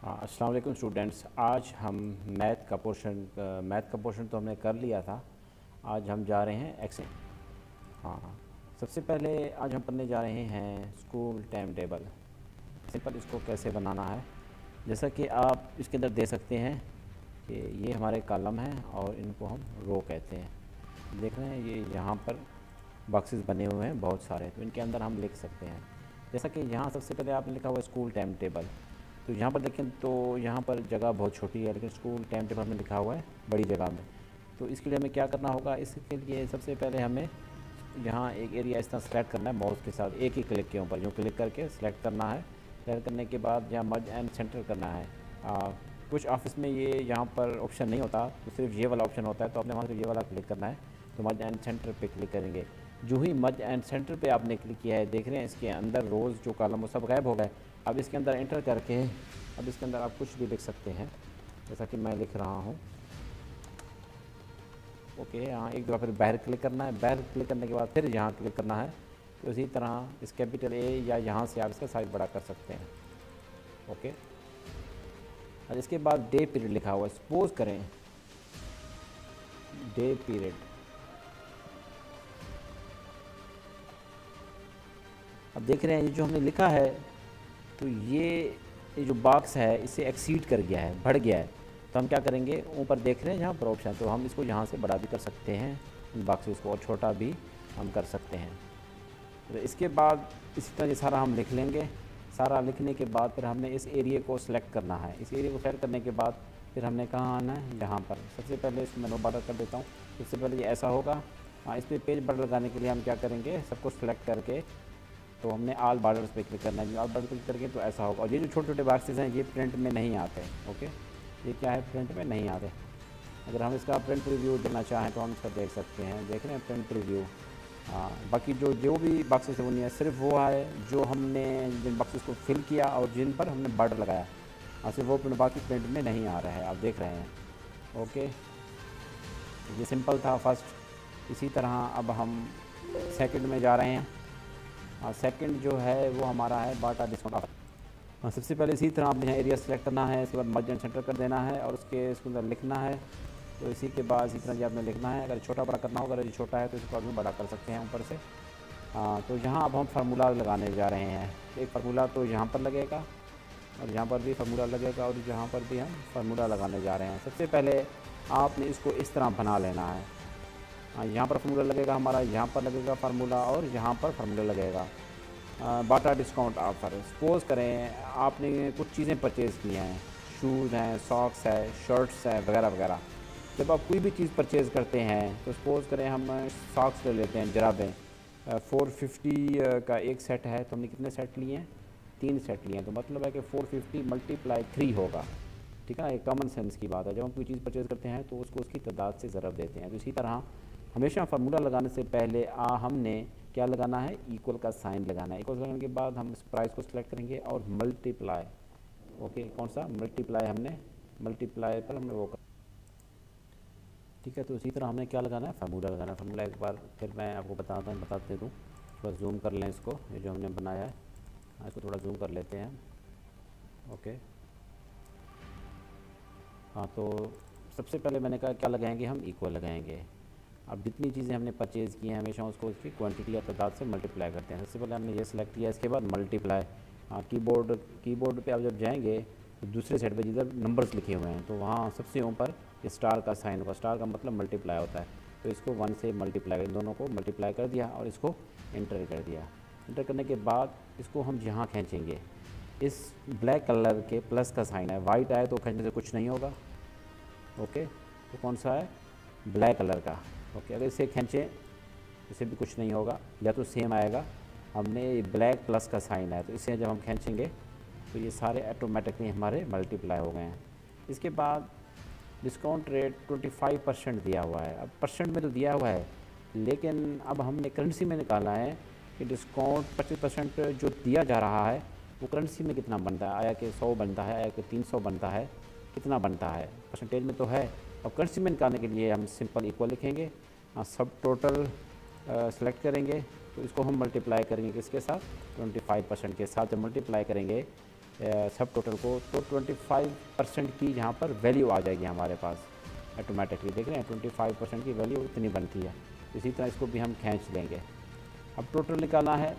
अस्सलाम वालेकुम स्टूडेंट्स। आज हम मैथ का पोर्शन मैथ का पोर्शन तो हमने कर लिया था। आज हम जा रहे हैं एक्स हाँ सबसे पहले आज हम पढ़ने जा रहे हैं स्कूल टाइम टेबल सिंपल इसको कैसे बनाना है। जैसा कि आप इसके अंदर दे सकते हैं कि ये हमारे कॉलम हैं और इनको हम रो कहते हैं। देख रहे हैं, ये यहाँ पर बॉक्सेस बने हुए हैं बहुत सारे तो इनके अंदर हम लिख सकते हैं। जैसा कि यहाँ सबसे पहले आपने लिखा हुआ स्कूल टाइम टेबल तो यहाँ पर देखें तो यहाँ पर जगह बहुत छोटी है लेकिन स्कूल टाइम टेबल में लिखा हुआ है बड़ी जगह में। तो इसके लिए हमें क्या करना होगा? इसके लिए सबसे पहले हमें यहाँ एक एरिया इस तरह सेलेक्ट करना है माउस के साथ एक ही क्लिक के ऊपर। जो क्लिक करके सेलेक्ट करना है। सेलेक्ट करने के बाद यहाँ मर्ज एंड सेंटर करना है। आ, कुछ ऑफ़िस में ये यहाँ पर ऑप्शन नहीं होता तो सिर्फ़ ये वाला ऑप्शन होता है तो आपने वहाँ से ये वाला क्लिक करना है। तो मर्ज एंड सेंटर पे क्लिक करेंगे। जो ही मर्ज एंड सेंटर पे आपने क्लिक किया है देख रहे हैं इसके अंदर रोज़ जो कॉलम वो सब गायब हो गए। अब इसके अंदर एंटर करके, अब इसके अंदर आप कुछ भी लिख सकते हैं। जैसा कि मैं लिख रहा हूँ। ओके, यहाँ एक दफ़ा फिर बाहर क्लिक करना है। बाहर क्लिक करने के बाद फिर यहाँ क्लिक करना है। तो इसी तरह इस कैपिटल ए या यहाँ से आप इसका साइज़ बड़ा कर सकते हैं। ओके। और इसके बाद डे पीरियड लिखा हुआ है। सपोज़ करें डे पीरियड अब देख रहे हैं, ये जो हमने लिखा है तो ये जो बॉक्स है, इसे एक्सीड कर गया है, बढ़ गया है। तो हम क्या करेंगे? ऊपर देख रहे हैं यहाँ पर ऑप्शन तो हम इसको यहाँ से बड़ा भी कर सकते हैं। इन बॉक्सेस को और छोटा भी हम कर सकते हैं। तो इसके बाद इसी तरह ये सारा हम लिख लेंगे। सारा लिखने के बाद फिर हमने इस एरिए को सिलेक्ट करना है। इस एरिए को सेलेक्ट करने के बाद फिर हमने कहाँ आना है? यहाँ पर। सबसे पहले इसको मैं बॉर्डर कर देता हूँ। सबसे पहले ये ऐसा होगा। हाँ इस पर पेज बॉर्डर लगाने के लिए हम क्या करेंगे? सबको सिलेक्ट करके तो हमने आल बार्डर्स पे क्लिक करना है। आल बार्डर क्लिक करके तो ऐसा होगा। और ये जो छोटे छोटे बॉक्सेस हैं, ये प्रिंट में नहीं आते ओके ये क्या है? प्रिंट में नहीं आते। अगर हम इसका प्रिंट रिव्यू देना चाहें तो हम इसका देख सकते हैं। देख रहे हैं प्रिंट रिव्यू बाकी जो जो भी बॉक्सेस है वो नहीं है। सिर्फ़ वो है जो हमने जिन बॉक्सेस को फिल किया और जिन पर हमने बॉर्डर लगाया। हाँ सिर्फ़ वो प्रिंट बाकी प्रिंट में नहीं आ रहा है। आप देख रहे हैं ओके ये सिंपल था फ़र्स्ट इसी तरह अब हम सेकंड में जा रहे हाँ। सेकंड जो है, वो हमारा है बाटा डिस्काउंट ऑफ़र हाँ सबसे पहले इसी तरह आपने एरिया सेलेक्ट करना है, इसके बाद मर्जन सेंटर कर देना है और उसके इसके अंदर लिखना है। तो इसी के बाद इसी तरह जी आपने लिखना है, अगर छोटा बड़ा करना होगा, अगर ये छोटा है तो इसको आदमी बड़ा कर सकते हैं ऊपर से। हाँ तो यहाँ अब हम फार्मूला लगाने जा रहे हैं। एक फार्मूला तो यहाँ पर लगेगा और यहाँ पर भी फार्मूला लगेगा और यहाँ पर भी हम फार्मूला लगाने जा रहे हैं। सबसे पहले आपने इसको इस तरह बना लेना है हाँ। यहाँ पर फार्मूला लगेगा हमारा, यहाँ पर लगेगा फार्मूला और यहाँ पर फार्मूला लगेगा। बाटा डिस्काउंट ऑफ़र सपोज़ करें, आपने कुछ चीज़ें परचेज़ की हैं शूज़ हैं सॉक्स है शर्ट्स हैं, वगैरह वगैरह। जब आप कोई भी चीज़ परचेज़ करते हैं तो सपोज़ करें हम सॉक्स ले लेते हैं जराबें फ़ोर फिफ्टी का एक सेट है तो हमने कितने सेट लिए हैं? तीन सेट लिए हैं तो मतलब है कि फ़ोर फिफ्टी मल्टीप्लाई थ्री होगा। ठीक है एक कॉमन सेंस की बात है। जब हम कोई चीज़ परचेज़ करते हैं तो उसको उसकी तादाद से ज़रब देते हैं। तो इसी तरह हमेशा फार्मूला लगाने से पहले आ, हमने क्या लगाना है? इक्वल का साइन लगाना है। इक्वल लगाने के बाद हम इस प्राइस को सिलेक्ट करेंगे और मल्टीप्लाई ओके कौन सा? मल्टीप्लाई हमने मल्टीप्लाई पर हमने वो कर ठीक है तो इसी तरह हमने क्या लगाना है? फार्मूला लगाना है। फार्मूला एक बार फिर मैं आपको बताता हूँ बताते दूँ थोड़ा जूम कर लें इसको, ये जो हमने बनाया है। हाँ इसको थोड़ा जूम कर लेते हैं। ओके हाँ तो सबसे पहले मैंने कहा, क्या लगाएँगे हम? इक्वल लगाएँगे। अब जितनी चीज़ें हमने परचेज़ की हैं, हमेशा उसको उसकी क्वांटिटी या तादाद से मल्टीप्लाई करते हैं। सबसे पहले हमने ये सिलेक्ट किया, इसके बाद मल्टीप्लाई हाँ कीबोर्ड कीबोर्ड पे आप जब जाएँगे तो दूसरे साइड पे जिधर नंबर्स लिखे हुए हैं तो वहाँ सबसे ऊपर स्टार का साइन होगा। स्टार का मतलब मल्टीप्लाई होता है। तो इसको वन से मल्टीप्लाई दोनों को मल्टीप्लाई कर दिया और इसको इंटर कर दिया। इंटर करने के बाद इसको हम यहाँ खींचेंगे। इस ब्लैक कलर के प्लस का साइन है। वाइट आए तो खींचने से कुछ नहीं होगा। ओके तो कौन सा है? ब्लैक कलर का। ओके, अगर इसे खींचें, इसे भी कुछ नहीं होगा, या तो सेम आएगा। हमने ये ब्लैक प्लस का साइन है तो इसे जब हम खींचेंगे तो ये सारे ऑटोमेटिकली हमारे मल्टीप्लाई हो गए हैं। इसके बाद डिस्काउंट रेट 25 परसेंट दिया हुआ है। अब परसेंट में तो दिया हुआ है, लेकिन अब हमने करेंसी में निकाला है कि डिस्काउंट 25 परसेंट जो दिया जा रहा है, वो करेंसी में कितना बनता है? आया कि 100 बनता है, आया कि 300 बनता है, कितना बनता है? परसेंटेज में तो है। अब करेंसी में निकालने के लिए हम सिंपल इक्वल लिखेंगे। हाँ सब टोटल सेलेक्ट करेंगे। तो इसको हम मल्टीप्लाई करेंगे किसके साथ? 25 परसेंट के साथ जब मल्टीप्लाई करेंगे सब टोटल को तो 25 परसेंट की यहाँ पर वैल्यू आ जाएगी हमारे पास। ऑटोमेटिकली देख रहे हैं 25 परसेंट की वैल्यू इतनी बनती है। इसी तरह इसको भी हम खींच लेंगे। अब टोटल निकालना है।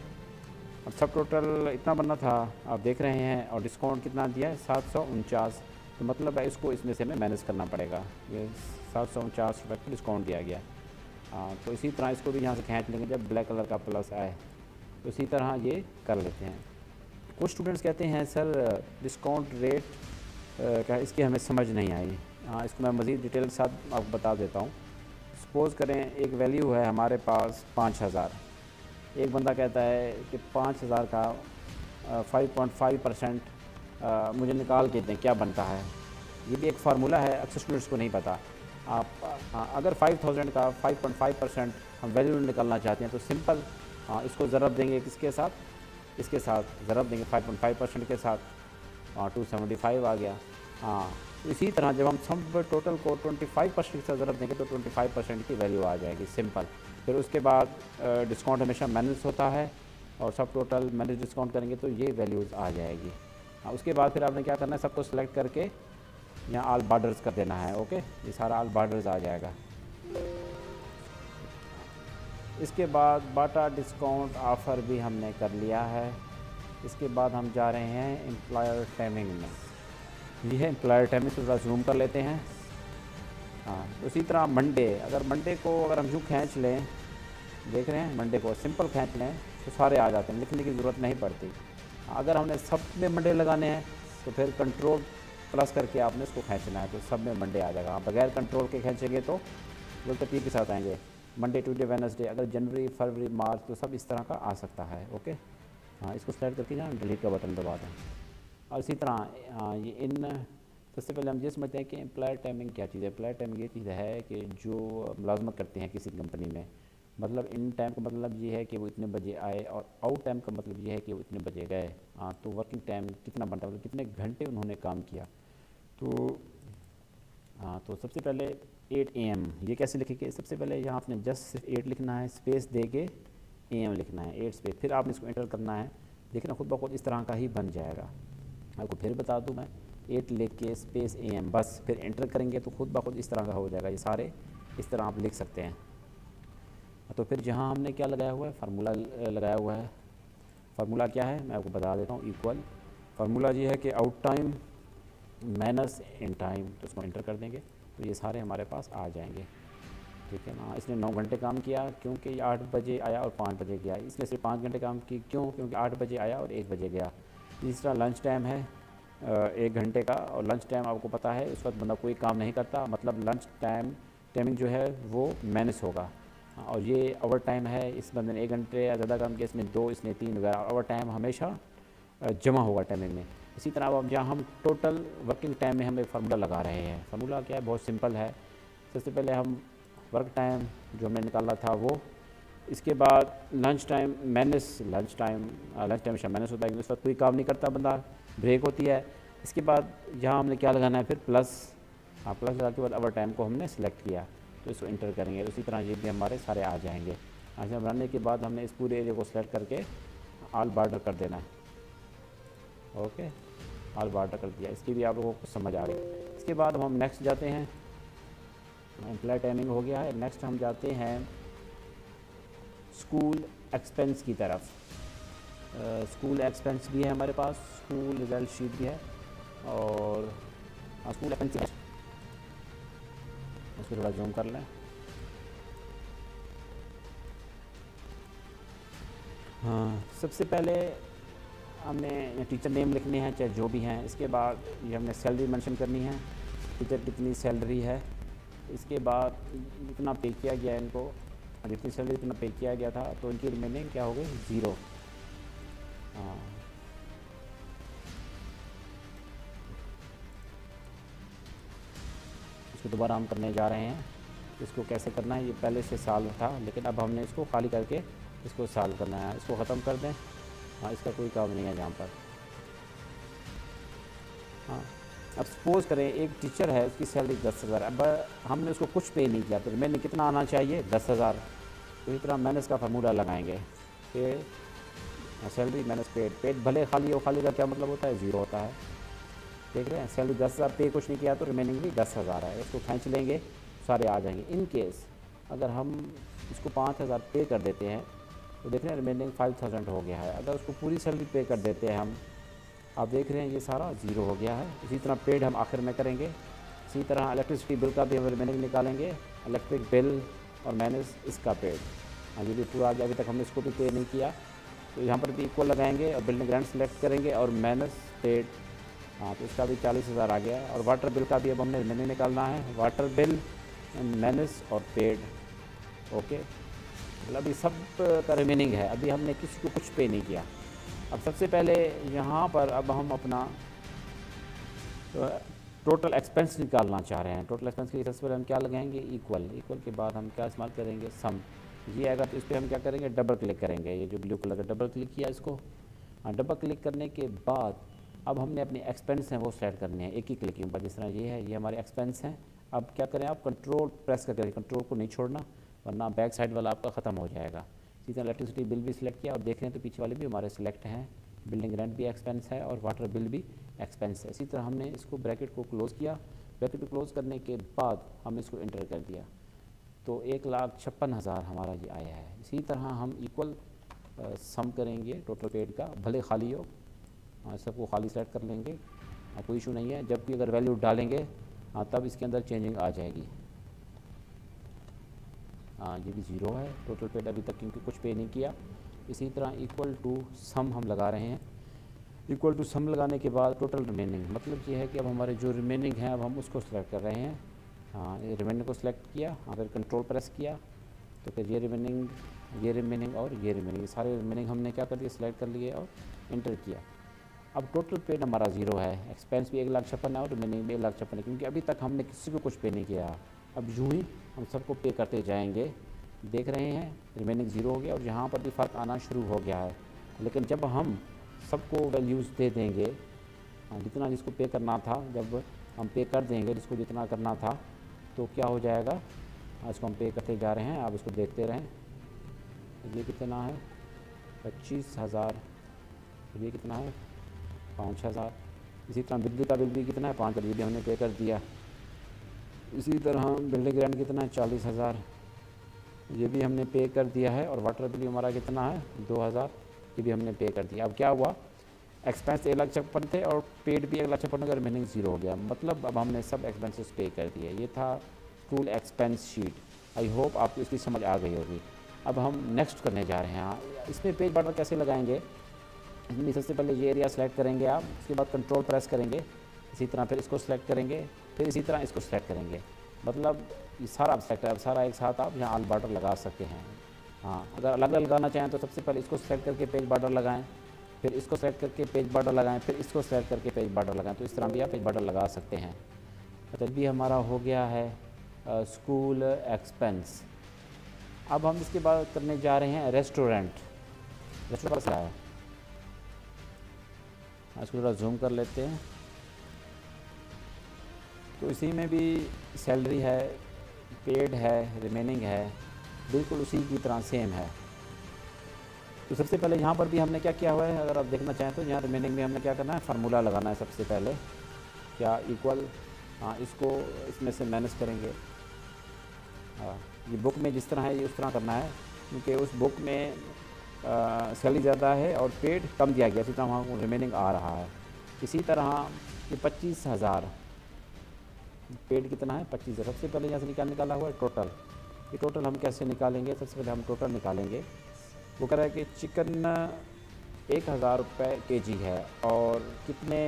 अब सब टोटल इतना बनना था, आप देख रहे हैं, और डिस्काउंट कितना दिया है? सात सौ उनचास। तो मतलब है इसको इसमें से हमें मैनेज करना पड़ेगा। ये सात सौ उनचास रुपये का डिस्काउंट दिया गया। हाँ तो इसी तरह इसको भी यहाँ से खींच लेंगे, जब ब्लैक कलर का प्लस आए तो इसी तरह ये कर लेते हैं। कुछ स्टूडेंट्स कहते हैं, सर डिस्काउंट रेट क्या इसकी हमें समझ नहीं आई? हाँ इसको मैं मज़ीद डिटेल के साथ आपको बता देता हूँ। सपोज़ करें, एक वैल्यू है हमारे पास पाँच हज़ार। एक बंदा कहता है कि पाँच हज़ार का फाइव पॉइंट फाइव परसेंट मुझे निकाल के दें, क्या बनता है? ये भी एक फार्मूला है, अक्सर स्टूडेंट्स को नहीं पता। आप हाँ अगर फाइव थाउज़ेंड का फाइव पॉइंट फाइव परसेंट हम वैल्यू निकालना चाहते हैं तो सिंपल हाँ इसको ज़रब देंगे किसके साथ? इसके साथ ज़रब देंगे फाइव पॉइंट फाइव परसेंट के साथ। टू सेवेंटी फाइव आ गया। हाँ इसी तरह जब हम सब टोटल को 25 परसेंट के साथ ज़रूरत देंगे तो 25 परसेंट की वैल्यू आ जाएगी सिंपल फिर उसके बाद डिस्काउंट हमेशा मैनेज होता है और सब टोटल मैनेज डिस्काउंट करेंगे तो ये वैल्यूज़ आ जाएगी। हाँ उसके बाद फिर आपने क्या करना है सबको सिलेक्ट करके यहाँ आल बार्डर्स कर देना है ओके ये सारा आल बार्डर्स आ जाएगा। इसके बाद बाटा डिस्काउंट ऑफ़र भी हमने कर लिया है। इसके बाद हम जा रहे हैं एम्प्लॉयर टाइमिंग में। ये है एम्प्लॉयर टाइमिंग थोड़ा जूम कर लेते हैं। हाँ उसी तरह मंडे अगर मंडे को अगर हम यूँ खींच लें, देख रहे हैं मंडे को सिंपल खींच लें तो सारे आ जाते हैं, लिखने की ज़रूरत नहीं पड़ती। अगर हमने सब में मंडे लगाने हैं तो फिर कंट्रोल प्लस करके आपने इसको खींचना है तो सब में मंडे आ जाएगा। बगैर कंट्रोल के खींचेंगे तो वो तकलीफ़ के साथ आएँगे। मंडे ट्यूजडे वेनसडे अगर जनवरी फरवरी मार्च तो सब इस तरह का आ सकता है ओके हाँ इसको सेलेक्ट करके जहाँ डिलीट का बटन दबा दें। और इसी तरह ये इन, सबसे पहले हम ये समझते हैं कि एम्प्लॉयर टाइमिंग क्या चीज़ है। एम्प्लॉयर टाइमिंग ये चीज़ है कि जो मुलाजमत करते हैं किसी कंपनी में मतलब इन टाइम का मतलब ये है कि वो इतने बजे आए और आउट टाइम का मतलब ये है कि वो इतने बजे गए। हाँ तो वर्किंग टाइम कितना बनता मतलब कितने घंटे उन्होंने काम किया? तो हाँ तो सबसे पहले एट ए एम ये कैसे लिखेंगे सबसे पहले यहाँ आपने जस्ट सिर्फ़ एट लिखना है स्पेस दे के एम लिखना है एट स्पेस फिर आपने इसको एंटर करना है। देखना खुद ब खुद इस तरह का ही बन जाएगा। आपको फिर बता दूँ मैं एट लिख के स्पेस ए एम बस फिर एंटर करेंगे तो खुद ब खुद इस तरह का हो जाएगा। ये सारे इस तरह आप लिख सकते हैं। तो फिर जहाँ हमने क्या लगाया हुआ है? फार्मूला लगाया हुआ है। फार्मूला क्या है? मैं आपको बता देता हूँ इक्वल फार्मूला ये है कि out time minus in time तो उसको इंटर कर देंगे तो ये सारे हमारे पास आ जाएँगे। ठीक है ना? इसने नौ घंटे काम किया, क्योंकि आठ बजे आया और पाँच बजे गया। इसने सिर्फ़ पाँच घंटे काम की क्यों? क्योंकि आठ बजे आया और एक बजे गया। तीसरा लंच टाइम है एक घंटे का, और लंच टाइम आपको पता है उस वक्त बंदा कोई काम नहीं करता मतलब लंच टाइम टाइमिंग जो है वो मैनेज होगा। और ये ओवर टाइम है, इस बंदे ने एक घंटे या ज़्यादा काम किया इसने दो, इसने तीन वगैरह। ओवर टाइम हमेशा जमा होगा टाइमिंग में। इसी तरह अब जहाँ हम टोटल वर्किंग टाइम में हम एक फार्मूला लगा रहे हैं। फार्मूला क्या है? बहुत सिंपल है। सबसे पहले हम वर्क टाइम जो हमने निकाला था वो, इसके बाद lunch time minus lunch time lunch time minus होता है उस वक्त कोई काम नहीं करता बंदा ब्रेक होती है। इसके बाद यहाँ हमने क्या लगाना है? फिर प्लस हाँ प्लस लगा के बाद ओवर टाइम को हमने सेलेक्ट किया। तो इसको इंटर करेंगे। उसी तरह ये भी हमारे सारे आ जाएँगे। अच्छा बनाने के बाद हमने इस पूरे एरिया को सेलेक्ट करके आल बार्डर कर देना है। ओके आल बार्डर कर दिया। इसकी भी आप लोगों को समझ आ रही है। इसके बाद हम नेक्स्ट जाते हैं। एम्प्लॉय टाइमिंग हो गया है। नेक्स्ट हम जाते हैं स्कूल एक्सपेंस की तरफ़। स्कूल एक्सपेंस भी है हमारे पास। स्कूल रिज़ल्ट शीट भी है। और स्कूल एक्सपेंस इसको थोड़ा जूम कर लें। हाँ सबसे पहले हमने टीचर नेम लिखने हैं, चाहे जो भी हैं। इसके बाद ये हमने सैलरी मेंशन करनी है। टीचर कितनी सैलरी है? इसके बाद जितना पे किया गया इनको। जितनी सैलरी इतना पे किया गया था तो इनकी रिमेनिंग क्या हो गई? ज़ीरो हाँ। इसको दोबारा हम करने जा रहे हैं। इसको कैसे करना है, ये पहले से साल था, लेकिन अब हमने इसको खाली करके इसको साल करना है। इसको ख़त्म कर दें। हाँ इसका कोई काम नहीं है जहाँ पर। हाँ अब सपोज़ करें एक टीचर है, उसकी सैलरी दस हज़ार। अब हमने उसको कुछ पे नहीं किया तो मैंने कितना आना चाहिए? दस हज़ार। तो तरह मैंने इसका फार्मूला लगाएँगे कि सैलरी माइनस पेड पेड भले खाली हो, खाली का क्या मतलब होता है? ज़ीरो होता है। देख रहे हैं? सैलरी दस हज़ार, पे कुछ नहीं किया तो रिमेनिंग भी दस हज़ार है। इसको खींच लेंगे, सारे आ जाएँगे। इन केस अगर हम इसको पाँच हज़ार पे कर देते हैं तो देख रहे हैं रिमेनिंग फाइव थाउज़ेंड हो गया है। अगर उसको पूरी सैलरी पे कर देते हैं हम, आप देख रहे हैं ये सारा ज़ीरो हो गया है। इसी तरह पेड हम आखिर में करेंगे। इसी तरह इलेक्ट्रिसिटी बिल का भी हम रिमेनिंग निकालेंगे। इलेक्ट्रिक बिल और मैनेज इसका पेड हाँ ये भी पूरा आ गया। अभी तक हमने इसको भी पे नहीं किया। तो यहाँ पर भी इक्वल लगाएँगे और बिल्डिंग ग्रांट सेलेक्ट करेंगे और मैनेज पेड हाँ तो इसका भी चालीस हज़ार आ गया। और वाटर बिल का भी अब हमने रिमेनिंग निकालना है। वाटर बिल मैनस और पेड ओके मतलब अभी सब का रिमेनिंग है। अभी हमने किसी को कुछ पे नहीं किया। अब सबसे पहले यहाँ पर अब हम अपना टोटल एक्सपेंस निकालना चाह रहे हैं। टोटल एक्सपेंस के लिए सबसे पहले हम क्या लगाएँगे? इक्वल इक्वल के बाद हम क्या इस्तेमाल करेंगे? सम ये आएगा तो इस पर हम क्या करेंगे? डबल क्लिक करेंगे। ये जो ब्लू कलर का डबल क्लिक किया इसको। हाँ डबल क्लिक करने के बाद अब हमने अपने एक्सपेंस हैं वो सेलेक्ट करने हैं। एक ही क्लिक के ऊपर जिस तरह ये है, ये हमारे एक्सपेंस हैं। अब क्या करें आप? कंट्रोल प्रेस करके करें कंट्रोल को नहीं छोड़ना, वरना बैक साइड वाला आपका ख़त्म हो जाएगा। इसी तरह इलेक्ट्रिसिटी बिल भी सिलेक्ट किया, और देख रहे हैं तो पीछे वाले भी हमारे सिलेक्ट हैं। बिल्डिंग रेंट भी एक्सपेंस है, और वाटर बिल भी एक्सपेंस है। इसी तरह हमने इसको ब्रैकेट को क्लोज़ किया। ब्रैकेट को क्लोज़ करने के बाद हमने इसको इंटर कर दिया। तो एक लाख छप्पन हज़ार हमारा ये आया है। इसी तरह हम इक्वल सम करेंगे टोटल पेड का, भले खाली हो। हाँ सबको खाली सेलेक्ट कर लेंगे। हाँ कोई इशू नहीं है। जबकि अगर वैल्यू डालेंगे हाँ तब इसके अंदर चेंजिंग आ जाएगी। हाँ ये भी ज़ीरो है। टोटल पेड अभी तक क्योंकि कुछ पे नहीं किया। इसी तरह इक्वल टू सम हम लगा रहे हैं। इक्वल टू सम लगाने के बाद टोटल रिमेनिंग मतलब ये है कि अब हमारे जो रिमेनिंग है, अब हम उसको सेलेक्ट कर रहे हैं। हाँ रिमेनिंग को सिलेक्ट किया अगर कंट्रोल प्रेस किया। तो फिर ये रिमेनिंग ये रिमेनिंग और ये रिमेनिंग सारे रिमेनिंग हमने क्या कर लिए सिलेक्ट कर लिए और इंटर किया। अब टोटल पेड हमारा ज़ीरो है एक्सपेंस भी एक लाख छप्पन है और रिमेनिंग भी एक लाख छप्पन है क्योंकि अभी तक हमने किसी को कुछ पे नहीं किया। अब यूँ ही हम सबको पे करते जाएँगे। देख रहे हैं रिमेनिंग ज़ीरो हो गया और यहाँ पर भी फ़र्क आना शुरू हो गया है। लेकिन जब हम सबको वैल्यूज़ दे देंगे हाँ, जितना जिसको पे करना था जब हम पे कर देंगे जिसको जितना करना था तो क्या हो जाएगा? इसको हम पे करते जा रहे हैं आप इसको देखते रहें। ये कितना है? पच्चीस हज़ार। ये कितना है? पाँच हज़ार इसी तरह बिजली का बिल भी कितना है? पाँच हज़ार भी हमने पे कर दिया। इसी तरह बिल्डिंग रेंट कितना है? चालीस हज़ार। ये भी हमने पे कर दिया है और वाटर बिल हमारा कितना है? दो हज़ार। ये भी हमने पे कर दिया। अब क्या हुआ? एक्सपेंस एक लाख छप्पन थे और पेड भी एक लाख छप्पन अगर रिमेनिंग ज़ीरो हो गया। मतलब अब हमने सब एक्सपेंसेस पे कर दिए। ये था school expense sheet I hope आपको इसकी समझ आ गई होगी। अब हम नेक्स्ट करने जा रहे हैं। इसमें पेज बटन कैसे लगाएँगे? इसमें सबसे पहले ये एरिया सेलेक्ट करेंगे आप, उसके बाद कंट्रोल प्रेस करेंगे। इसी तरह फिर इसको सेलेक्ट करेंगे, फिर इसी तरह इसको सेलेक्ट करेंगे। मतलब ये सारा आप सेलेक्ट सारा एक साथ आप यहाँ आल बार्डर लगा सकते हैं। हाँ अगर अलग अलग लगाना चाहें तो सबसे पहले इसको सेलेक्ट करके पेज बार्डर लगाएँ, फिर इसको सेलेक्ट करके पेज बार्डर लगाएँ, फिर इसको सेलेक्ट करके पेज बार्डर लगाएँ। तो इस तरह भी आप पेज बार्डर लगा सकते हैं। तो भी हमारा हो गया है स्कूल एक्सपेंस अब हम इसके बाद करने जा रहे हैं रेस्टोरेंट रेस्टोरेंट आया इसको थोड़ा जूम कर लेते हैं। तो इसी में भी सैलरी है पेड है रिमेनिंग है, बिल्कुल उसी की तरह सेम है। तो सबसे पहले यहाँ पर भी हमने क्या किया हुआ है, अगर आप देखना चाहें तो यहाँ रिमेनिंग में हमने क्या करना है फार्मूला लगाना है सबसे पहले। क्या इक्वल हाँ इसको इसमें से मैनेज करेंगे। हाँ ये बुक में जिस तरह है, ये उस तरह करना है, क्योंकि उस बुक में सैलरी ज़्यादा है और पेड कम दिया गया तरह वहाँ रिमेनिंग आ रहा है। इसी तरह ये पच्चीस हज़ार पेड कितना है? पच्चीस हज़ार। सबसे पहले यहाँ से निकाल निकाला हुआ है टोटल ये टोटल हम कैसे निकालेंगे? सबसे पहले हम टोटल निकालेंगे। वो कह रहा है कि चिकन एक हज़ार रुपये के जी है और कितने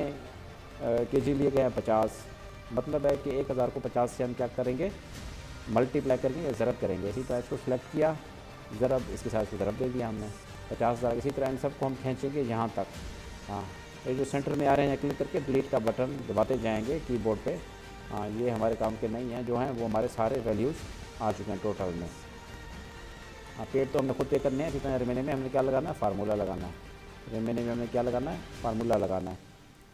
के जी लिए गए हैं? पचास। मतलब है कि एक हज़ार को पचास से हम क्या करेंगे? मल्टीप्लाई करेंगे या ज़रब करेंगे। इसी तरह इसको सेलेक्ट किया। ज़रब इसके साथ इसको ज़रब दे दिया हमने। पचास हज़ार इसी तरह इन सबको हम खींचेंगे यहाँ तक। हाँ ये जो सेंटर में आ रहे हैं क्लिक करके डिलीट का बटन दबाते जाएँगे कीबोर्ड पे। हाँ ये हमारे काम के नहीं हैं, जो हैं वो हमारे सारे वैल्यूज़ आ चुके हैं टोटल में। हाँ पेड तो हमने खुद पे करने हैं जितना रिमेने में हमने क्या लगाना है? फार्मूला लगाना है। रिमेने में हमने क्या लगाना है? फार्मूला लगाना है।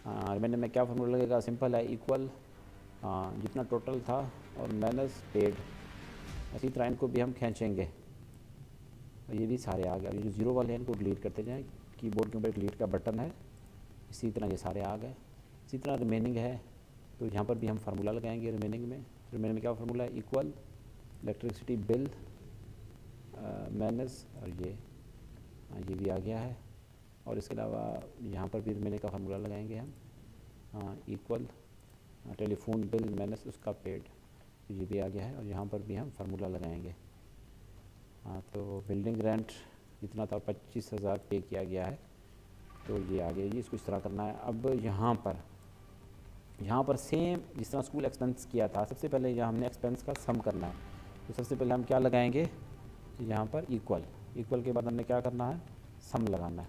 हाँ रिमेने में क्या फार्मूला लगेगा? सिंपल है इक्वल हाँ जितना टोटल था और माइनस पेड इसी तरह इनको भी हम खींचेंगे। ये भी सारे आ गए। ये जो ज़ीरो वाले हैं, इनको डिलीट करते जाएँ। कीबोर्ड के ऊपर डिलीट का बटन है। इसी तरह ये सारे आ गए। इसी तरह रिमेनिंग है। तो यहाँ पर भी हम फार्मूला लगाएँगे रिमेनिंग में। रिमेनिंग में क्या फार्मूला है? इक्वल इलेक्ट्रिसिटी बिल माइनस और ये हाँ ये भी आ गया है। और इसके अलावा यहाँ पर भी रिमेनिंग का फार्मूला लगाएँगे हम। इक्वल टेलीफोन बिल माइनस उसका पेड ये भी आ गया है। और यहाँ पर भी हम फार्मूला लगाएँगे। हाँ तो बिल्डिंग रेंट जितना था पच्चीस हज़ार पे किया गया है। तो ये आ गया जी, इसको इस तरह करना है। अब यहाँ पर यहाँ पर सेम जिस तरह स्कूल एक्सपेंस किया था, सबसे पहले यहाँ हमने एक्सपेंस का सम करना है। तो सबसे पहले हम क्या लगाएँगे? यहाँ पर इक्वल इक्वल के बाद हमने क्या करना है? सम लगाना है।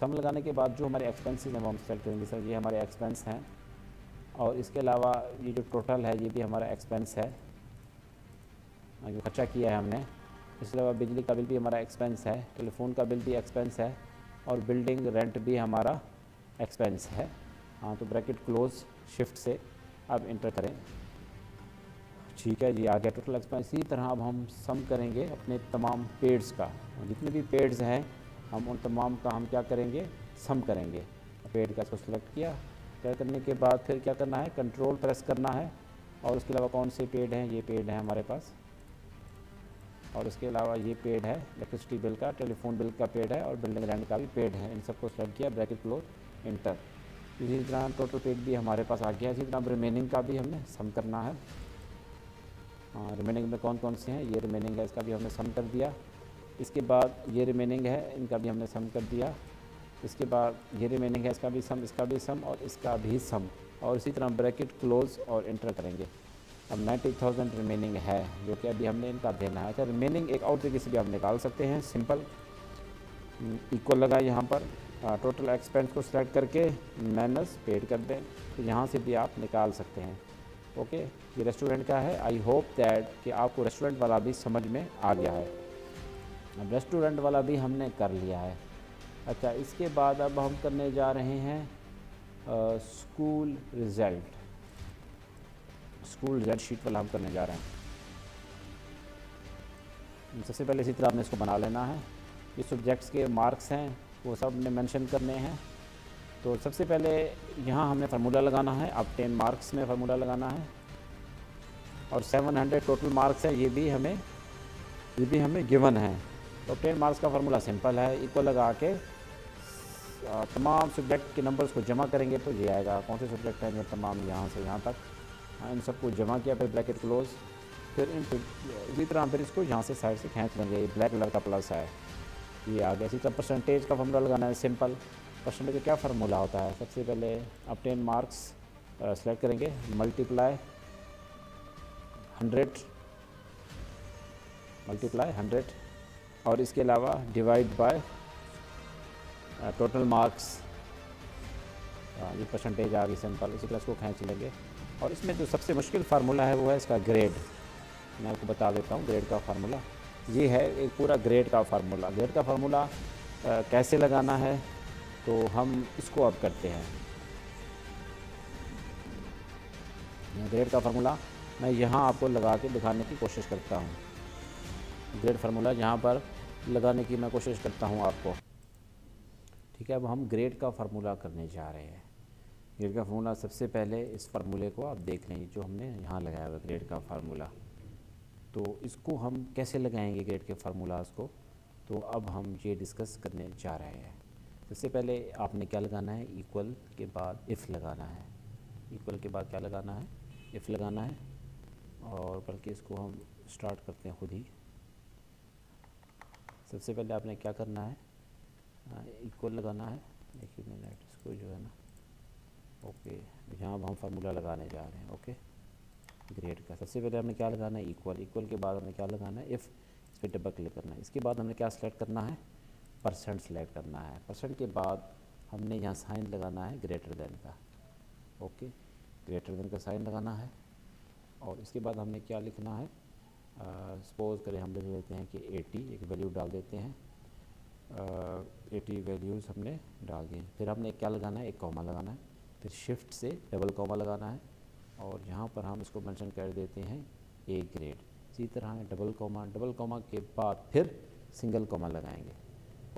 सम लगाने के बाद जो हमारे एक्सपेंसेस हैं, वो हम सेलेक्ट करेंगे। सर, ये हमारे एक्सपेंस हैं। और इसके अलावा ये जो टोटल है, ये भी हमारा एक्सपेंस है। जो खर्चा किया है हमने। इसके अलावा बिजली का बिल भी हमारा एक्सपेंस है टेलीफोन का बिल भी एक्सपेंस है और बिल्डिंग रेंट भी हमारा एक्सपेंस है। हाँ तो ब्रैकेट क्लोज शिफ्ट से अब इंटर करें। ठीक है जी, आ गया टोटल एक्सपेंस इसी तरह अब हम सम करेंगे अपने तमाम पेड्स का। जितने भी पेड्स हैं, हम उन तमाम का हम क्या करेंगे? सम करेंगे। पेड का इसको सिलेक्ट किया। क्या करने के बाद फिर क्या करना है? कंट्रोल प्रेस करना है। और उसके अलावा कौन से पेड हैं? ये पेड हैं हमारे पास। और इसके अलावा ये पेड है इलेक्ट्रिसिटी बिल का टेलीफोन बिल का पेड है और बिल्डिंग रेंट का भी पेड है। इन सबको सेलेक्ट किया ब्रैकेट क्लोज इंटर इसी तरह टोटल पेड भी हमारे पास आ गया। इसी तरह रिमेनिंग का भी हमने सम करना है। हाँ रिमेनिंग में कौन कौन से हैं? ये रिमेनिंग है, इसका भी हमने सम कर दिया। इसके बाद ये रिमेनिंग है, इनका भी हमने सम कर दिया। इसके बाद ये रिमेनिंग है, इसका भी सम इसका भी सम और इसका भी सम और इसी तरह ब्रैकेट क्लोज और इंटर करेंगे। अब नाइन्टी थाउज़ेंड रिमेनिंग है, जो कि अभी हमने इनका देना है। अच्छा रिमेनिंग एक और तरीके से भी हम निकाल सकते हैं। सिंपल इक्वल लगा यहाँ पर। टोटल एक्सपेंस को सिलेक्ट करके माइनस पेड कर दें। तो यहाँ से भी आप निकाल सकते हैं। ओके ये रेस्टोरेंट का है। आई होप दैट कि आपको रेस्टोरेंट वाला भी समझ में आ गया है। अब रेस्टोरेंट वाला भी हमने कर लिया है। अच्छा इसके बाद अब हम करने जा रहे हैं school result school result sheet वाला हम करने जा रहे हैं। सबसे पहले इसी तरह आपने इसको बना लेना है। ये सब्जेक्ट्स के मार्क्स हैं, वो सब हमने मेंशन करने हैं। तो सबसे पहले यहाँ हमने फार्मूला लगाना है, अब टेन मार्क्स में फार्मूला लगाना है। और 700 टोटल मार्क्स है, ये भी हमें, ये भी हमें गिवन है। तो टेन मार्क्स का फार्मूला सिंपल है इक्वल लगा के तमाम सब्जेक्ट के नंबर्स को जमा करेंगे तो ये आएगा। कौन से सब्जेक्ट हैं ये तमाम यहाँ से यहाँ तक? इन सबको जमा किया, फिर ब्रैकेट क्लोज फिर इन इसी तरह फिर इसको यहाँ से साइड से खींच लेंगे। ये ब्लैक कलर का प्लस है। ये आ गया। इसी तरह परसेंटेज का फॉर्मूला लगाना है सिंपल परसेंटेज का क्या फार्मूला होता है? सबसे पहले अब टेन मार्क्स सेलेक्ट करेंगे। मल्टीप्लाई हंड्रेड मल्टीप्लाई हंड्रेड और इसके अलावा डिवाइड बाय टोटल मार्क्स ये परसेंटेज आ गई सिंपल इसी तरह इसको खींच लेंगे। और इसमें जो सबसे मुश्किल फार्मूला है, वो है इसका ग्रेड मैं आपको बता देता हूँ ग्रेड का फार्मूला। ये है एक पूरा ग्रेड का फार्मूला। ग्रेड का फार्मूला कैसे लगाना है तो हम इसको अब करते हैं। ग्रेड का फार्मूला, मैं यहाँ आपको लगा के दिखाने की कोशिश करता हूँ। ग्रेड फार्मूला यहाँ पर लगाने की मैं कोशिश करता हूँ आपको। ठीक है, अब हम ग्रेड का फार्मूला करने जा रहे हैं। ग्रेड का फार्मूला सबसे पहले इस फार्मूले को आप देख लें जो हमने यहाँ लगाया हुआ ग्रेड का फार्मूला तो इसको हम कैसे लगाएँगे ग्रेड के फार्मूलाज को? तो अब हम ये डिस्कस करने जा रहे हैं। सबसे पहले आपने क्या लगाना है? इक्वल के बाद इफ़ लगाना है। इक्वल के बाद क्या लगाना है? इफ़ लगाना है। और बल्कि इसको हम स्टार्ट करते हैं खुद ही। सबसे पहले आपने क्या करना है? इक्वल हाँ, लगाना है। देखिए मैंने इसको जो है ना। ओके, यहाँ अब हम फार्मूला लगाने जा रहे हैं, ओके? ग्रेड का सबसे पहले हमने क्या लगाना है? इक्वल इक्वल के बाद हमें क्या लगाना है? इफ़ इस पर डबल क्लिक करना है। इसके बाद हमने क्या सिलेक्ट करना है? परसेंट सेलेक्ट करना है। परसेंट के बाद हमने यहाँ साइन लगाना है ग्रेटर देन का, ओके? ग्रेटर देन का साइन लगाना है। और इसके बाद हमने क्या लिखना है? सपोज़ करें हम लिख लेते हैं कि 80 एक वैल्यू डाल देते हैं। एटी वैल्यूज़ हमने डाल दिए फिर हमने क्या लगाना है? एक कॉमा लगाना है। फिर शिफ्ट से डबल कॉमा लगाना है और यहाँ पर हम इसको मेंशन कर देते हैं ए ग्रेड इसी तरह डबल कॉमा डबल कॉमा के बाद फिर सिंगल कॉमा लगाएँगे।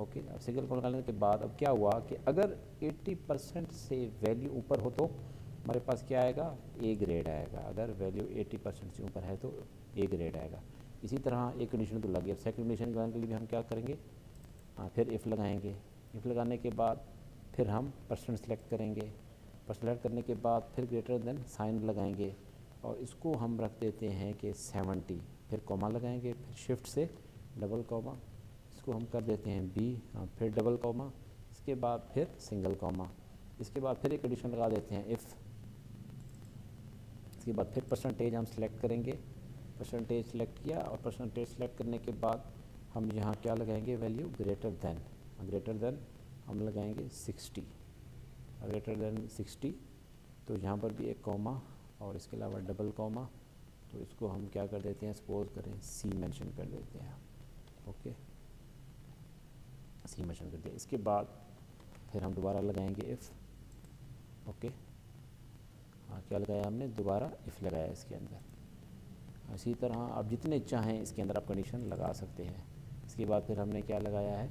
ओके अब सिंगल कॉमा लगाने के बाद अब क्या हुआ कि अगर 80 परसेंट से वैल्यू ऊपर हो तो हमारे पास क्या आएगा? ए ग्रेड आएगा। अगर वैल्यू 80 परसेंट से ऊपर है तो ए ग्रेड आएगा। इसी तरह एक कंडीशन तो लग गया। सेकंड कंडीशन लगाने के लिए भी हम क्या करेंगे? हाँ फिर इफ़ लगाएँगे। इफ़ लगाने के बाद फिर हम परसेंट सेलेक्ट करेंगे। पर सेलेक्ट करने के बाद फिर ग्रेटर देन साइन लगाएँगे और इसको हम रख देते हैं कि 70 फिर कॉमा लगाएँगे, फिर शिफ्ट से डबल कॉमा इसको हम कर देते हैं बी हाँ फिर डबल कॉमा इसके बाद फिर सिंगल कॉमा इसके बाद फिर एक एडिशन लगा देते हैं इफ़ इसके बाद फिर परसेंटेज हम सेलेक्ट करेंगे. परसेंटेज सेलेक्ट किया और परसेंटेज सेलेक्ट करने के बाद हम यहाँ क्या लगाएँगे? Value greater than greater than हम लगाएँगे 60 ग्रेटर देन 60 तो यहाँ पर भी एक कॉमा और इसके अलावा डबल कॉमा तो इसको हम क्या कर देते हैं सपोज़ करें सी मेंशन कर देते हैं। ओके सी मेंशन कर दिया। इसके बाद फिर हम दोबारा लगाएँगे इफ़ ओके हाँ क्या लगाया हमने? दोबारा इफ़ लगाया इसके अंदर। इसी तरह आप जितने चाहें इसके अंदर आप कंडीशन लगा सकते हैं। इसके बाद फिर हमने क्या लगाया है?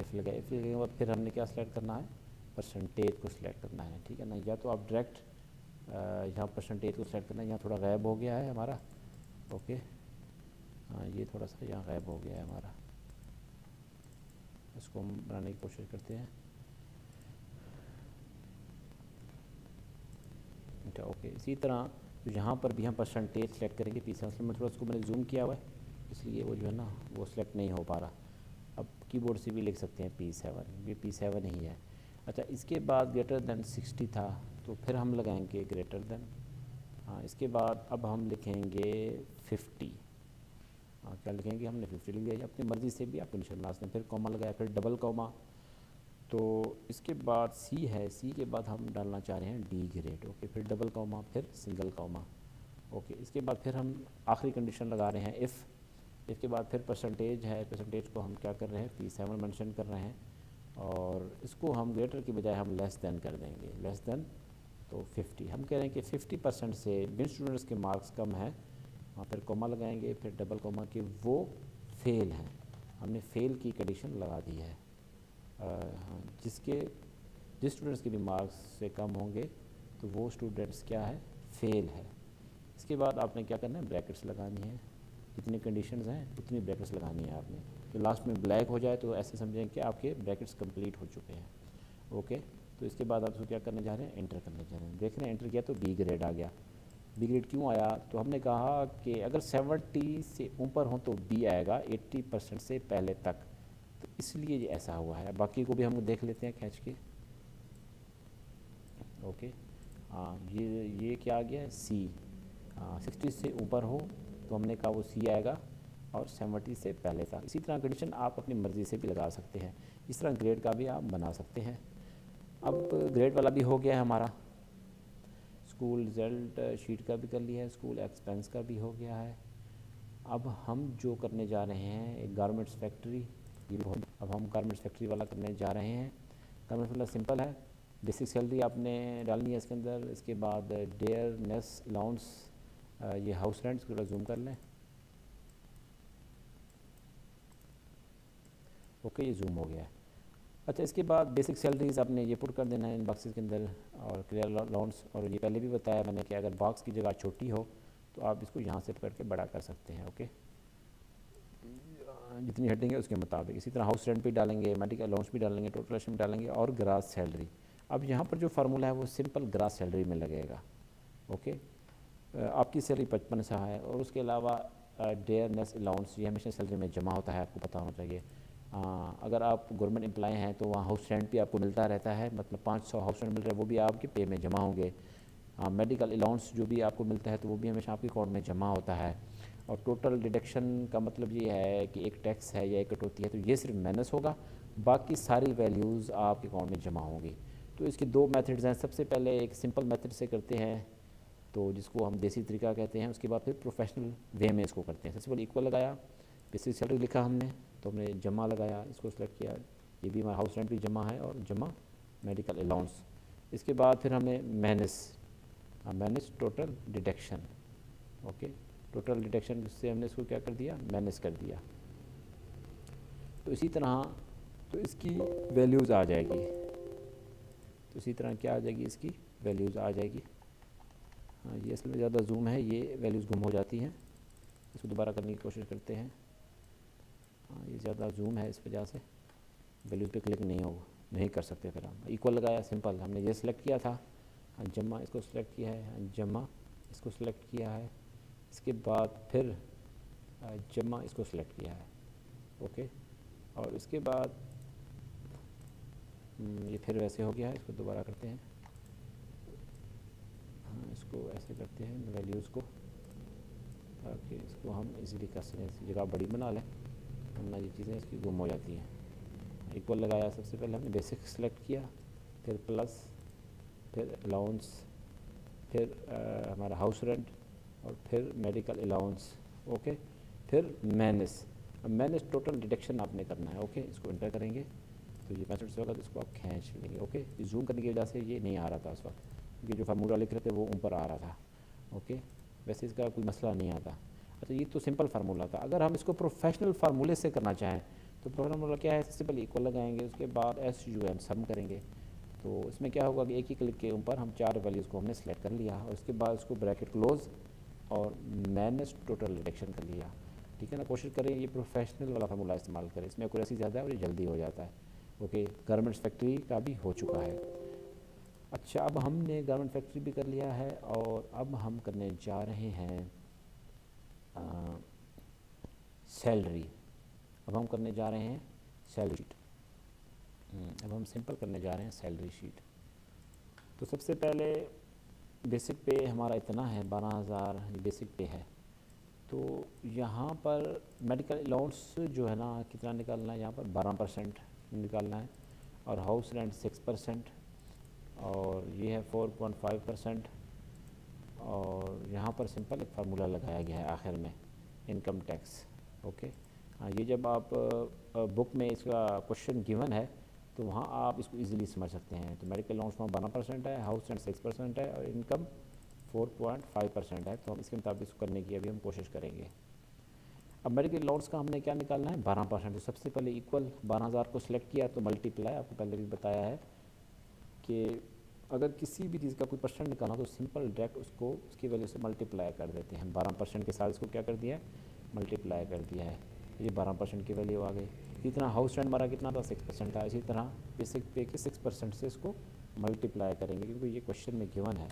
इफ़ लगाया। इफ़ लगाने के बाद फिर हमने क्या सिलेक्ट करना है? परसेंटेज को सिलेक्ट करना है, ठीक है ना? या तो आप डायरेक्ट यहाँ परसेंटेज को सिलेक्ट करना है, यहाँ थोड़ा गायब हो गया है हमारा, ओके? हाँ ये थोड़ा सा यहाँ गायब हो गया है हमारा। इसको हम बनाने की कोशिश करते हैं। अच्छा ओके, इसी तरह तो यहाँ पर भी हम परसेंटेज सेलेक्ट करेंगे सेवन मैं थोड़ा उसको मैंने जूम किया हुआ है, इसलिए वो जो है ना, वो सिलेक्ट नहीं हो पा रहा। अब कीबोर्ड से भी लिख सकते हैं पी सेवन ये पी सेवन ही है। अच्छा इसके बाद ग्रेटर देन सिक्सटी था तो फिर हम लगाएँगे ग्रेटर देन हाँ इसके बाद अब हम लिखेंगे फिफ्टी हाँ क्या लिखेंगे हमने? फिफ्टी लिख दिया। अपनी मर्ज़ी से भी आप कंडीशन बना सकते हैं। फिर कॉमा लगाया, फिर डबल कॉमा तो इसके बाद सी है। सी के बाद हम डालना चाह रहे हैं डी ग्रेड ओके फिर डबल कॉमा फिर सिंगल कॉमा ओके इसके बाद फिर हम आखिरी कंडीशन लगा रहे हैं इफ़ इसके बाद फिर परसेंटेज है। परसेंटेज को हम क्या कर रहे हैं? पी सेवन मैंशन कर रहे हैं। और इसको हम ग्रेटर की बजाय हम लेस देन कर देंगे। लेस देन तो 50 हम कह रहे हैं कि 50 परसेंट से बिन स्टूडेंट्स के मार्क्स कम हैं। वहाँ फिर कोमा लगाएँगे, फिर डबल कोमा कि वो फेल हैं। हमने फेल की कंडीशन लगा दी है। हाँ जिसके, जिस स्टूडेंट्स के भी मार्क्स से कम होंगे तो वो स्टूडेंट्स क्या है? फेल है। इसके बाद आपने क्या करना है? ब्रैकेट्स लगानी है। जितनी कंडीशंस हैं? उतनी ब्रैकेट्स लगानी है आपने। तो लास्ट में ब्लैक हो जाए तो ऐसे समझें कि आपके ब्रैकेट्स कंप्लीट हो चुके हैं। ओके तो इसके बाद आप क्या करने जा रहे हैं? एंटर करने जा रहे हैं। देख रहे हैं एंटर किया तो बी ग्रेड आ गया। बी ग्रेड क्यों आया? तो हमने कहा कि अगर सेवेंटी से ऊपर हो तो बी आएगा एट्टी परसेंट से पहले तक। तो इसलिए ऐसा हुआ है। बाकी को भी हम देख लेते हैं खींच के। ओके हाँ ये ये क्या आ गया? सी हाँ सिक्सटी से ऊपर हो तो हमने कहा वो सी आएगा। और सेवेंटी से पहले था। इसी तरह कंडीशन आप अपनी मर्ज़ी से भी लगा सकते हैं। इस तरह ग्रेड का भी आप बना सकते हैं। अब ग्रेड वाला भी हो गया है हमारा। स्कूल रिज़ल्ट शीट का भी कर लिया है स्कूल एक्सपेंस का भी हो गया है। अब हम जो करने जा रहे हैं, एक गारमेंट्स फैक्ट्री ये अब हम गारमेंट्स फैक्ट्री वाला करने जा रहे हैं। गारमेंट्स वाला सिंपल है। बेसिक सैलरी आपने डालनी है इसके अंदर। इसके बाद डेयर नेस अलाउंस ये हाउस रेंट्स को जूम कर लें। ओके ये जूम हो गया है। अच्छा इसके बाद बेसिक सैलरीज आपने ये पुट कर देना है इन बॉक्सेस के अंदर और क्लियर अलाउंस और ये पहले भी बताया मैंने कि अगर बॉक्स की जगह छोटी हो तो आप इसको यहाँ से करके बड़ा कर सकते हैं ओके जितनी हेडिंग है उसके मुताबिक। इसी तरह हाउस रेंट भी डालेंगे मेडिकल अलाउंस भी डालेंगे टोटल भी डालेंगे और ग्रास सैलरी अब यहाँ पर जो फार्मूला है वो सिंपल ग्रास सैलरी में लगेगा ओके आपकी सैलरी पचपन सा है और उसके अलावा डेयरनेस अलाउंस ये हमेशा सैलरी में जमा होता है आपको पता होना चाहिए। अगर आप गवर्नमेंट एम्प्लॉय हैं तो वहाँ हाउस रेंट भी आपको मिलता रहता है मतलब पाँच सौ हाउस रेंट मिल रहा है, वो भी आपके पे में जमा होंगे। मेडिकल अलाउंस जो भी आपको मिलता है तो वो भी हमेशा आपके अकाउंट में जमा होता है। और टोटल डिडक्शन का मतलब ये है कि एक टैक्स है या एक कटौती है तो ये सिर्फ़ माइनस होगा, बाकी सारी वैल्यूज़ आपके अकाउंट में जमा होंगी। तो इसके दो मेथड्स हैं, सबसे पहले एक सिंपल मेथड से करते हैं तो जिसको हम देसी तरीका कहते हैं, उसके बाद फिर प्रोफेशनल वे में इसको करते हैं। सबसे पहले इक्वल लगाया बेसिक सैलरी लिखा हमने तो हमने जमा लगाया, इसको सेलेक्ट किया। ये भी हमारा हाउस रेंट भी जमा है और जमा मेडिकल अलाउंस इसके बाद फिर हमने minus minus total deduction okay total detection से हमने इसको क्या कर दिया? मैनेज कर दिया। तो इसी तरह तो इसकी वैल्यूज़ आ जाएगी। तो इसी तरह क्या आ जाएगी? इसकी वैल्यूज़ आ जाएगी। हाँ ये असल में ज़्यादा जूम है, ये वैल्यूज़ गुम हो जाती हैं। इसको दोबारा करने की कोशिश करते हाँ। ये ज़्यादा जूम है इस वजह से। वैल्यू पे क्लिक नहीं होगा। नहीं कर सकते फिर हम इक्वल लगाया सिंपल हमने ये सिलेक्ट किया था। हाँ जमा इसको सिलेक्ट किया है। हाँ जमा इसको सिलेक्ट किया है। इसके बाद फिर जमा इसको सिलेक्ट किया है। ओके और इसके बाद हम्म, ये फिर वैसे हो गया है। इसको दोबारा करते हैं। हाँ इसको ऐसे करते हैं वैल्यूज़ को। ताकि इसको हम इजीली कर सकें जगह बड़ी बना लें। वरना ये चीज़ें इसकी गुम हो जाती हैं। इक्वल लगाया सबसे पहले हमने बेसिक सेलेक्ट किया फिर प्लस फिर अलाउंस फिर आ, हमारा हाउस रेंट और फिर मेडिकल अलाउंस ओके फिर मैनेस अब मैनेस टोटल डिटेक्शन आपने करना है ओके इसको इंटर करेंगे तो ये मैथड से होगा तो इसको आप खींच लेंगे ओके जूम करने की वजह से ये नहीं आ रहा था उस वक्त। क्योंकि जो फार्मूला लिख रहे थे वो ऊपर आ रहा था ओके वैसे इसका कोई मसला नहीं आता। अच्छा ये तो सिंपल फार्मूला था। अगर हम इसको प्रोफेशनल फार्मूले से करना चाहें तो फार्मूला क्या है? सबसे पहले इक्वल लगाएँगे, उसके बाद एस यू एम सम करेंगे। तो इसमें क्या होगा कि एक ही क्लिक के ऊपर हम चार वैल्यूज़ को हमने सेलेक्ट कर लिया और उसके बाद उसको ब्रैकेट क्लोज और मैनेज टोटल रिडक्शन कर लिया। ठीक है ना? कोशिश करें ये प्रोफेशनल वाला फार्मूला इस्तेमाल करें। इसमें एक्यूरेसी ज़्यादा है और ये जल्दी हो जाता है। ओके गारमेंट्स फैक्ट्री का भी हो चुका है। अच्छा अब हमने गारमेंट फैक्ट्री भी कर लिया है और अब हम करने जा रहे हैं सैलरी अब हम करने जा रहे हैं सैलरी शीट हम्म, अब हम सिंपल करने जा रहे हैं सैलरी शीट तो सबसे पहले बेसिक पे हमारा इतना है बारह हज़ार बेसिक पे है। तो यहाँ पर मेडिकल अलाउंस जो है ना कितना निकालना है? यहाँ पर बारह परसेंट निकालना है। और हाउस रेंट सिक्स परसेंट और ये है फोर पॉइंट फाइव परसेंट और यहाँ पर सिंपल एक फार्मूला लगाया गया है आखिर में, इनकम टैक्स, ओके? हाँ ये जब आप बुक में इसका क्वेश्चन गिवन है तो वहाँ आप इसको इजीली समझ सकते हैं। तो मेडिकल लोन्स वहाँ बारह परसेंट है हाउस रेंट सिक्स परसेंट है और income four point five percent है। तो हम इसके मुताबिक इसको करने की अभी हम कोशिश करेंगे। अब मेडिकल लोन्स का हमने क्या निकालना है? बारह परसेंट। तो सबसे पहले इक्वल बारह हज़ार को सिलेक्ट किया तो मल्टीप्लाई आपको पहले भी बताया है कि अगर किसी भी चीज़ का कोई परसेंट निकालना तो सिंपल डायरेक्ट उसको, उसकी वैल्यू से मल्टीप्लाई कर देते हैं। बारह परसेंट के साथ इसको क्या कर दिया है? मल्टीप्लाई कर दिया है। ये बारह परसेंट की वैल्यू आ गई। तरह हाउस रेंट हमारा कितना था? सिक्स परसेंट था। इसी तरह बेसिक पे के सिक्स परसेंट से इसको मल्टीप्लाई करेंगे, क्योंकि ये क्वेश्चन में गिवन है।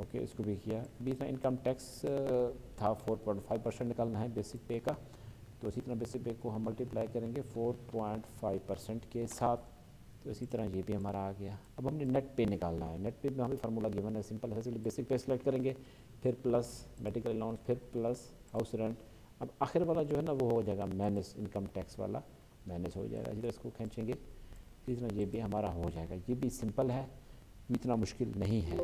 ओके इसको भी किया। बीच में इनकम टैक्स था फोर पॉइंट फाइव परसेंट निकालना है बेसिक पे का। तो इसी तरह बेसिक पे को हम मल्टीप्लाई करेंगे फोर पॉइंट फाइव परसेंट के साथ। तो इसी तरह ये भी हमारा आ गया। अब हमने नेट पे निकालना है। नेट पे में हमें फार्मूला गिवन है। सिंपल है बेसिक पे सेलेक्ट करेंगे, फिर प्लस मेडिकल अलाउंस फिर प्लस हाउस रेंट अब आखिर वाला जो है ना, वो हो जाएगा माइनस इनकम टैक्स वाला। माइनस हो जाएगा इधर इसको खींचेंगे। इसी तरह ये भी हमारा हो जाएगा। ये भी सिंपल है, इतना मुश्किल नहीं है।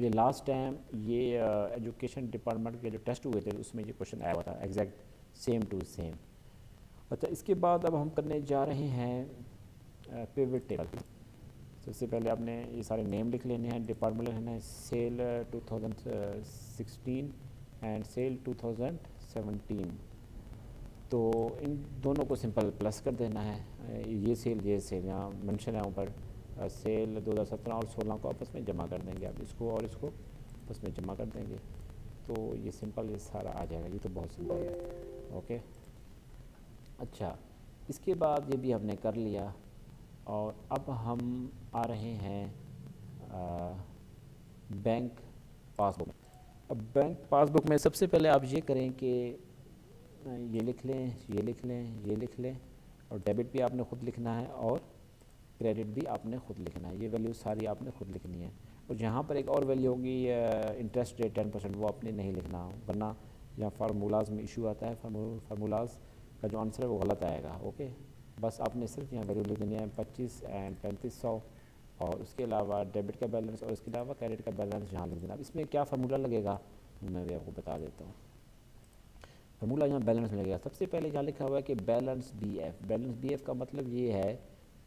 ये लास्ट टाइम ये एजुकेशन डिपार्टमेंट के जो टेस्ट हुए थे, उसमें ये क्वेश्चन आया हुआ था। एग्जैक्ट सेम टू सेम अच्छा इसके बाद अब हम करने जा रहे हैं पिवट टेबल सबसे पहले आपने ये सारे नेम लिख लेने हैं। डिपार्टमेंट लिखना है सेल 2016 एंड सेल 2017 तो इन दोनों को सिंपल प्लस कर देना है। ये सेल ये सेल यहाँ मेंशन है ऊपर सेल 2017 और 16 को आपस में जमा कर देंगे आप। इसको और इसको आपस में जमा कर देंगे। तो ये सिंपल ये सारा आ जाएगा। ये तो बहुत सिंपल है। ओके अच्छा इसके बाद ये भी हमने कर लिया। और अब हम आ रहे हैं आ, बैंक पासबुक अब बैंक पासबुक में सबसे पहले आप ये करें कि ये लिख लें ये लिख लें ये लिख लें और डेबिट भी आपने ख़ुद लिखना है और क्रेडिट भी आपने ख़ुद लिखना है। ये वैल्यू सारी आपने ख़ुद लिखनी है। और जहाँ पर एक और वैल्यू होगी इंटरेस्ट रेट टेन परसेंट वो आपने नहीं लिखना वरना यहाँ फार्मूलाज में इशू आता है। फार्मूलाज का जो आंसर है वो गलत आएगा ओके बस आपने सिर्फ़ यहाँ वैल्यू लिख देनी है पच्चीस एंड पैंतीस सौ और उसके अलावा डेबिट का बैलेंस और इसके अलावा क्रेडिट का बैलेंस यहाँ लिख देना। इसमें क्या फार्मूला लगेगा? मैं भी आपको बता देता हूँ। फार्मूला यहाँ बैलेंस लगेगा। सबसे पहले यहाँ लिखा हुआ है कि balance B F balance B F का मतलब ये है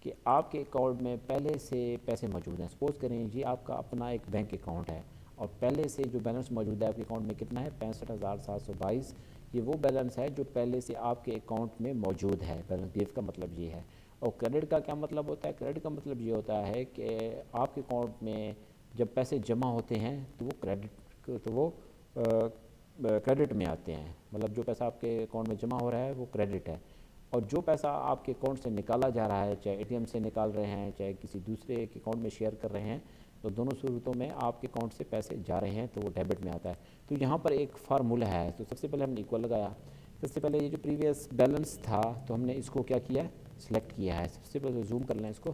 कि आपके अकाउंट में पहले से पैसे मौजूद हैं। सपोज़ करें ये आपका अपना एक बैंक अकाउंट है और पहले से जो बैलेंस मौजूद है आपके अकाउंट में कितना है? पैंसठ हज़ार सात सौ बाईस। ये वो बैलेंस है जो पहले से आपके अकाउंट में मौजूद है। बैलेंस पी का मतलब ये है। और क्रेडिट का क्या मतलब होता है? क्रेडिट का मतलब ये होता है कि आपके अकाउंट में जब पैसे जमा होते हैं तो वो क्रेडिट तो वो क्रेडिट में आते हैं। मतलब जो पैसा आपके अकाउंट में जमा हो रहा है, वो क्रेडिट है। और जो पैसा आपके अकाउंट से निकाला जा रहा है, चाहे एटीएम से निकाल रहे हैं, चाहे किसी दूसरे के अकाउंट में शेयर कर रहे हैं तो दोनों सूरतों में आपके अकाउंट से पैसे जा रहे हैं तो वो डेबिट में आता है। तो यहाँ पर एक फार्मूला है। तो सबसे पहले हमने इक्वल लगाया। सबसे पहले ये जो प्रीवियस बैलेंस था तो हमने इसको क्या किया सिलेक्ट किया है। सबसे पहले जूम कर लें इसको।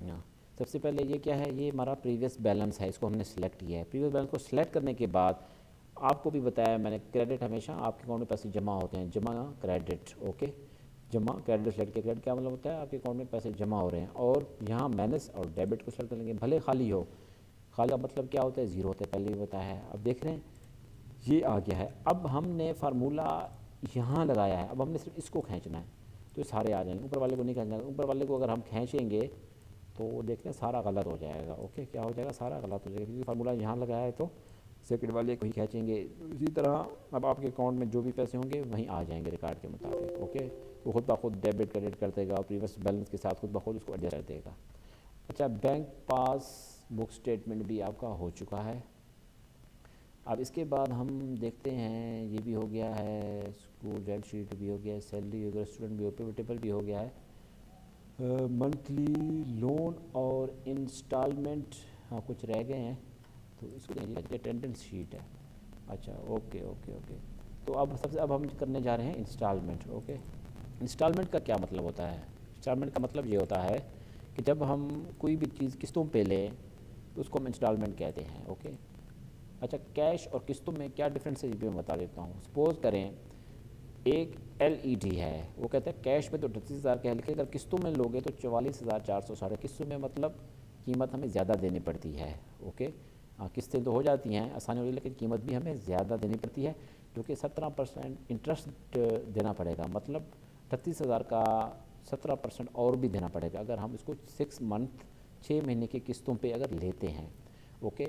हाँ सबसे पहले ये क्या है? ये हमारा प्रीवियस बैलेंस है। इसको हमने सेलेक्ट किया है। प्रीवियस बैलेंस को सिलेक्ट करने के बाद आपको भी बताया मैंने क्रेडिट हमेशा आपके अकाउंट में पैसे जमा होते हैं। जमा क्रेडिट ओके जमा क्रेडिट सेलेक्ट किया क्रेडिट क्या मतलब होता है? आपके अकाउंट में पैसे जमा हो रहे हैं और यहाँ माइनस और डेबिट को सेलेक्ट करेंगे भले खाली हो। खाली मतलब क्या होता है? ज़ीरो होता है, पहले ही बताया है। अब देख रहे हैं, ये आ गया है। अब हमने फार्मूला यहाँ लगाया है। अब हमने सिर्फ़ इसको खींचना है। तो सारे आ जाएँगे। ऊपर वाले को नहीं खींचना ऊपर वाले को अगर हम खींचेंगे तो देख लें सारा गलत हो जाएगा। ओके क्या हो जाएगा? सारा गलत हो जाएगा। क्योंकि फार्मूला यहाँ लगाया है तो सेकेंड वाले को ही खींचेंगे। इसी तरह अब आपके अकाउंट में जो भी पैसे होंगे, वहीं आ जाएँगे रिकॉर्ड के मुताबिक। ओके तो खुद ब खुद डेबिट क्रेडिट कर देगा प्रीवियस बैलेंस के साथ खुद ब खुद उसको एडजस्ट कर देगा। अच्छा बैंक पास बुक स्टेटमेंट भी आपका हो चुका है। अब इसके बाद हम देखते हैं, ये भी हो गया है स्कूल रेंट शीट भी हो गया है सैलरी हो गया स्टूडेंट भी हो टेबल भी हो गया है। मंथली लोन और इंस्टॉलमेंट हाँ कुछ रह गए हैं। तो इसको अटेंडेंस शीट है। अच्छा ओके ओके ओके तो अब सबसे, अब हम करने जा रहे हैं इंस्टॉलमेंट ओके इंस्टॉलमेंट का क्या मतलब होता है? इंस्टॉलमेंट का मतलब ये होता है कि जब हम कोई भी चीज़ किस्तों पे लें तो उसको हम इंस्टॉलमेंट कहते हैं ओके अच्छा कैश और किस्तों में क्या डिफरेंस है ये भी मैं बता देता हूँ। सपोज़ करें, एक एलईडी है, वो कहता है कैश में तो अड़तीस हज़ार का है लेकिन अगर किस्तों में लोगे तो चवालीस हज़ार चार सौ साढ़े किस्तों में मतलब कीमत हमें ज़्यादा देनी पड़ती है ओके हाँ किस्तें तो हो जाती हैं आसानी होगी लेकिन कीमत भी हमें ज़्यादा देनी पड़ती है क्योंकि सत्रह परसेंट इंटरेस्ट देना पड़ेगा। मतलब अड़तीस हज़ार का सत्रह परसेंट और भी देना पड़ेगा। अगर हम इसको सिक्स मंथ छः महीने की किस्तों पे अगर लेते हैं ओके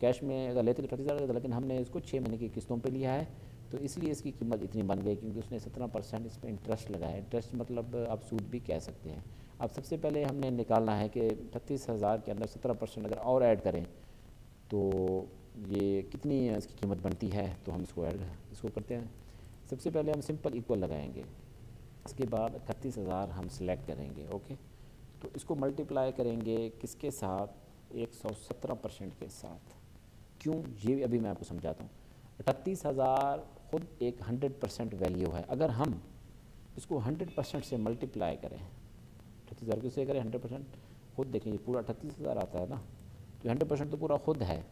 कैश में अगर लेते तो अड़तीस हज़ार लेकिन हमने इसको छः महीने की किस्तों पे लिया है तो इसलिए इसकी कीमत इतनी बन गई क्योंकि उसने सत्रह परसेंट इस पर इंटरेस्ट लगाया इंटरेस्ट मतलब आप सूद भी कह सकते हैं। अब सबसे पहले हमने निकालना है कि अड़तीस हज़ार के अंदर सत्रह परसेंट अगर और ऐड करें तो ये कितनी इसकी कीमत बनती है? तो हम इसको ऐड इसको करते हैं। सबसे पहले हम सिंपल इक्वल लगाएँगे। इसके बाद इकतीस हज़ार हम सेलेक्ट करेंगे ओके तो इसको मल्टीप्लाई करेंगे किसके साथ? एक सौ सत्रह परसेंट के साथ। क्यों? ये अभी मैं आपको समझाता हूँ। अठतीस हज़ार ख़ुद एक हंड्रेड परसेंट वैल्यू है। अगर हम इसको हंड्रेड परसेंट से मल्टीप्लाई करें अठतीस हज़ार किससे करें? हंड्रेड परसेंट खुद देखें ये पूरा अठतीस हज़ार आता है ना? तो हंड्रेड परसेंट तो पूरा खुद है।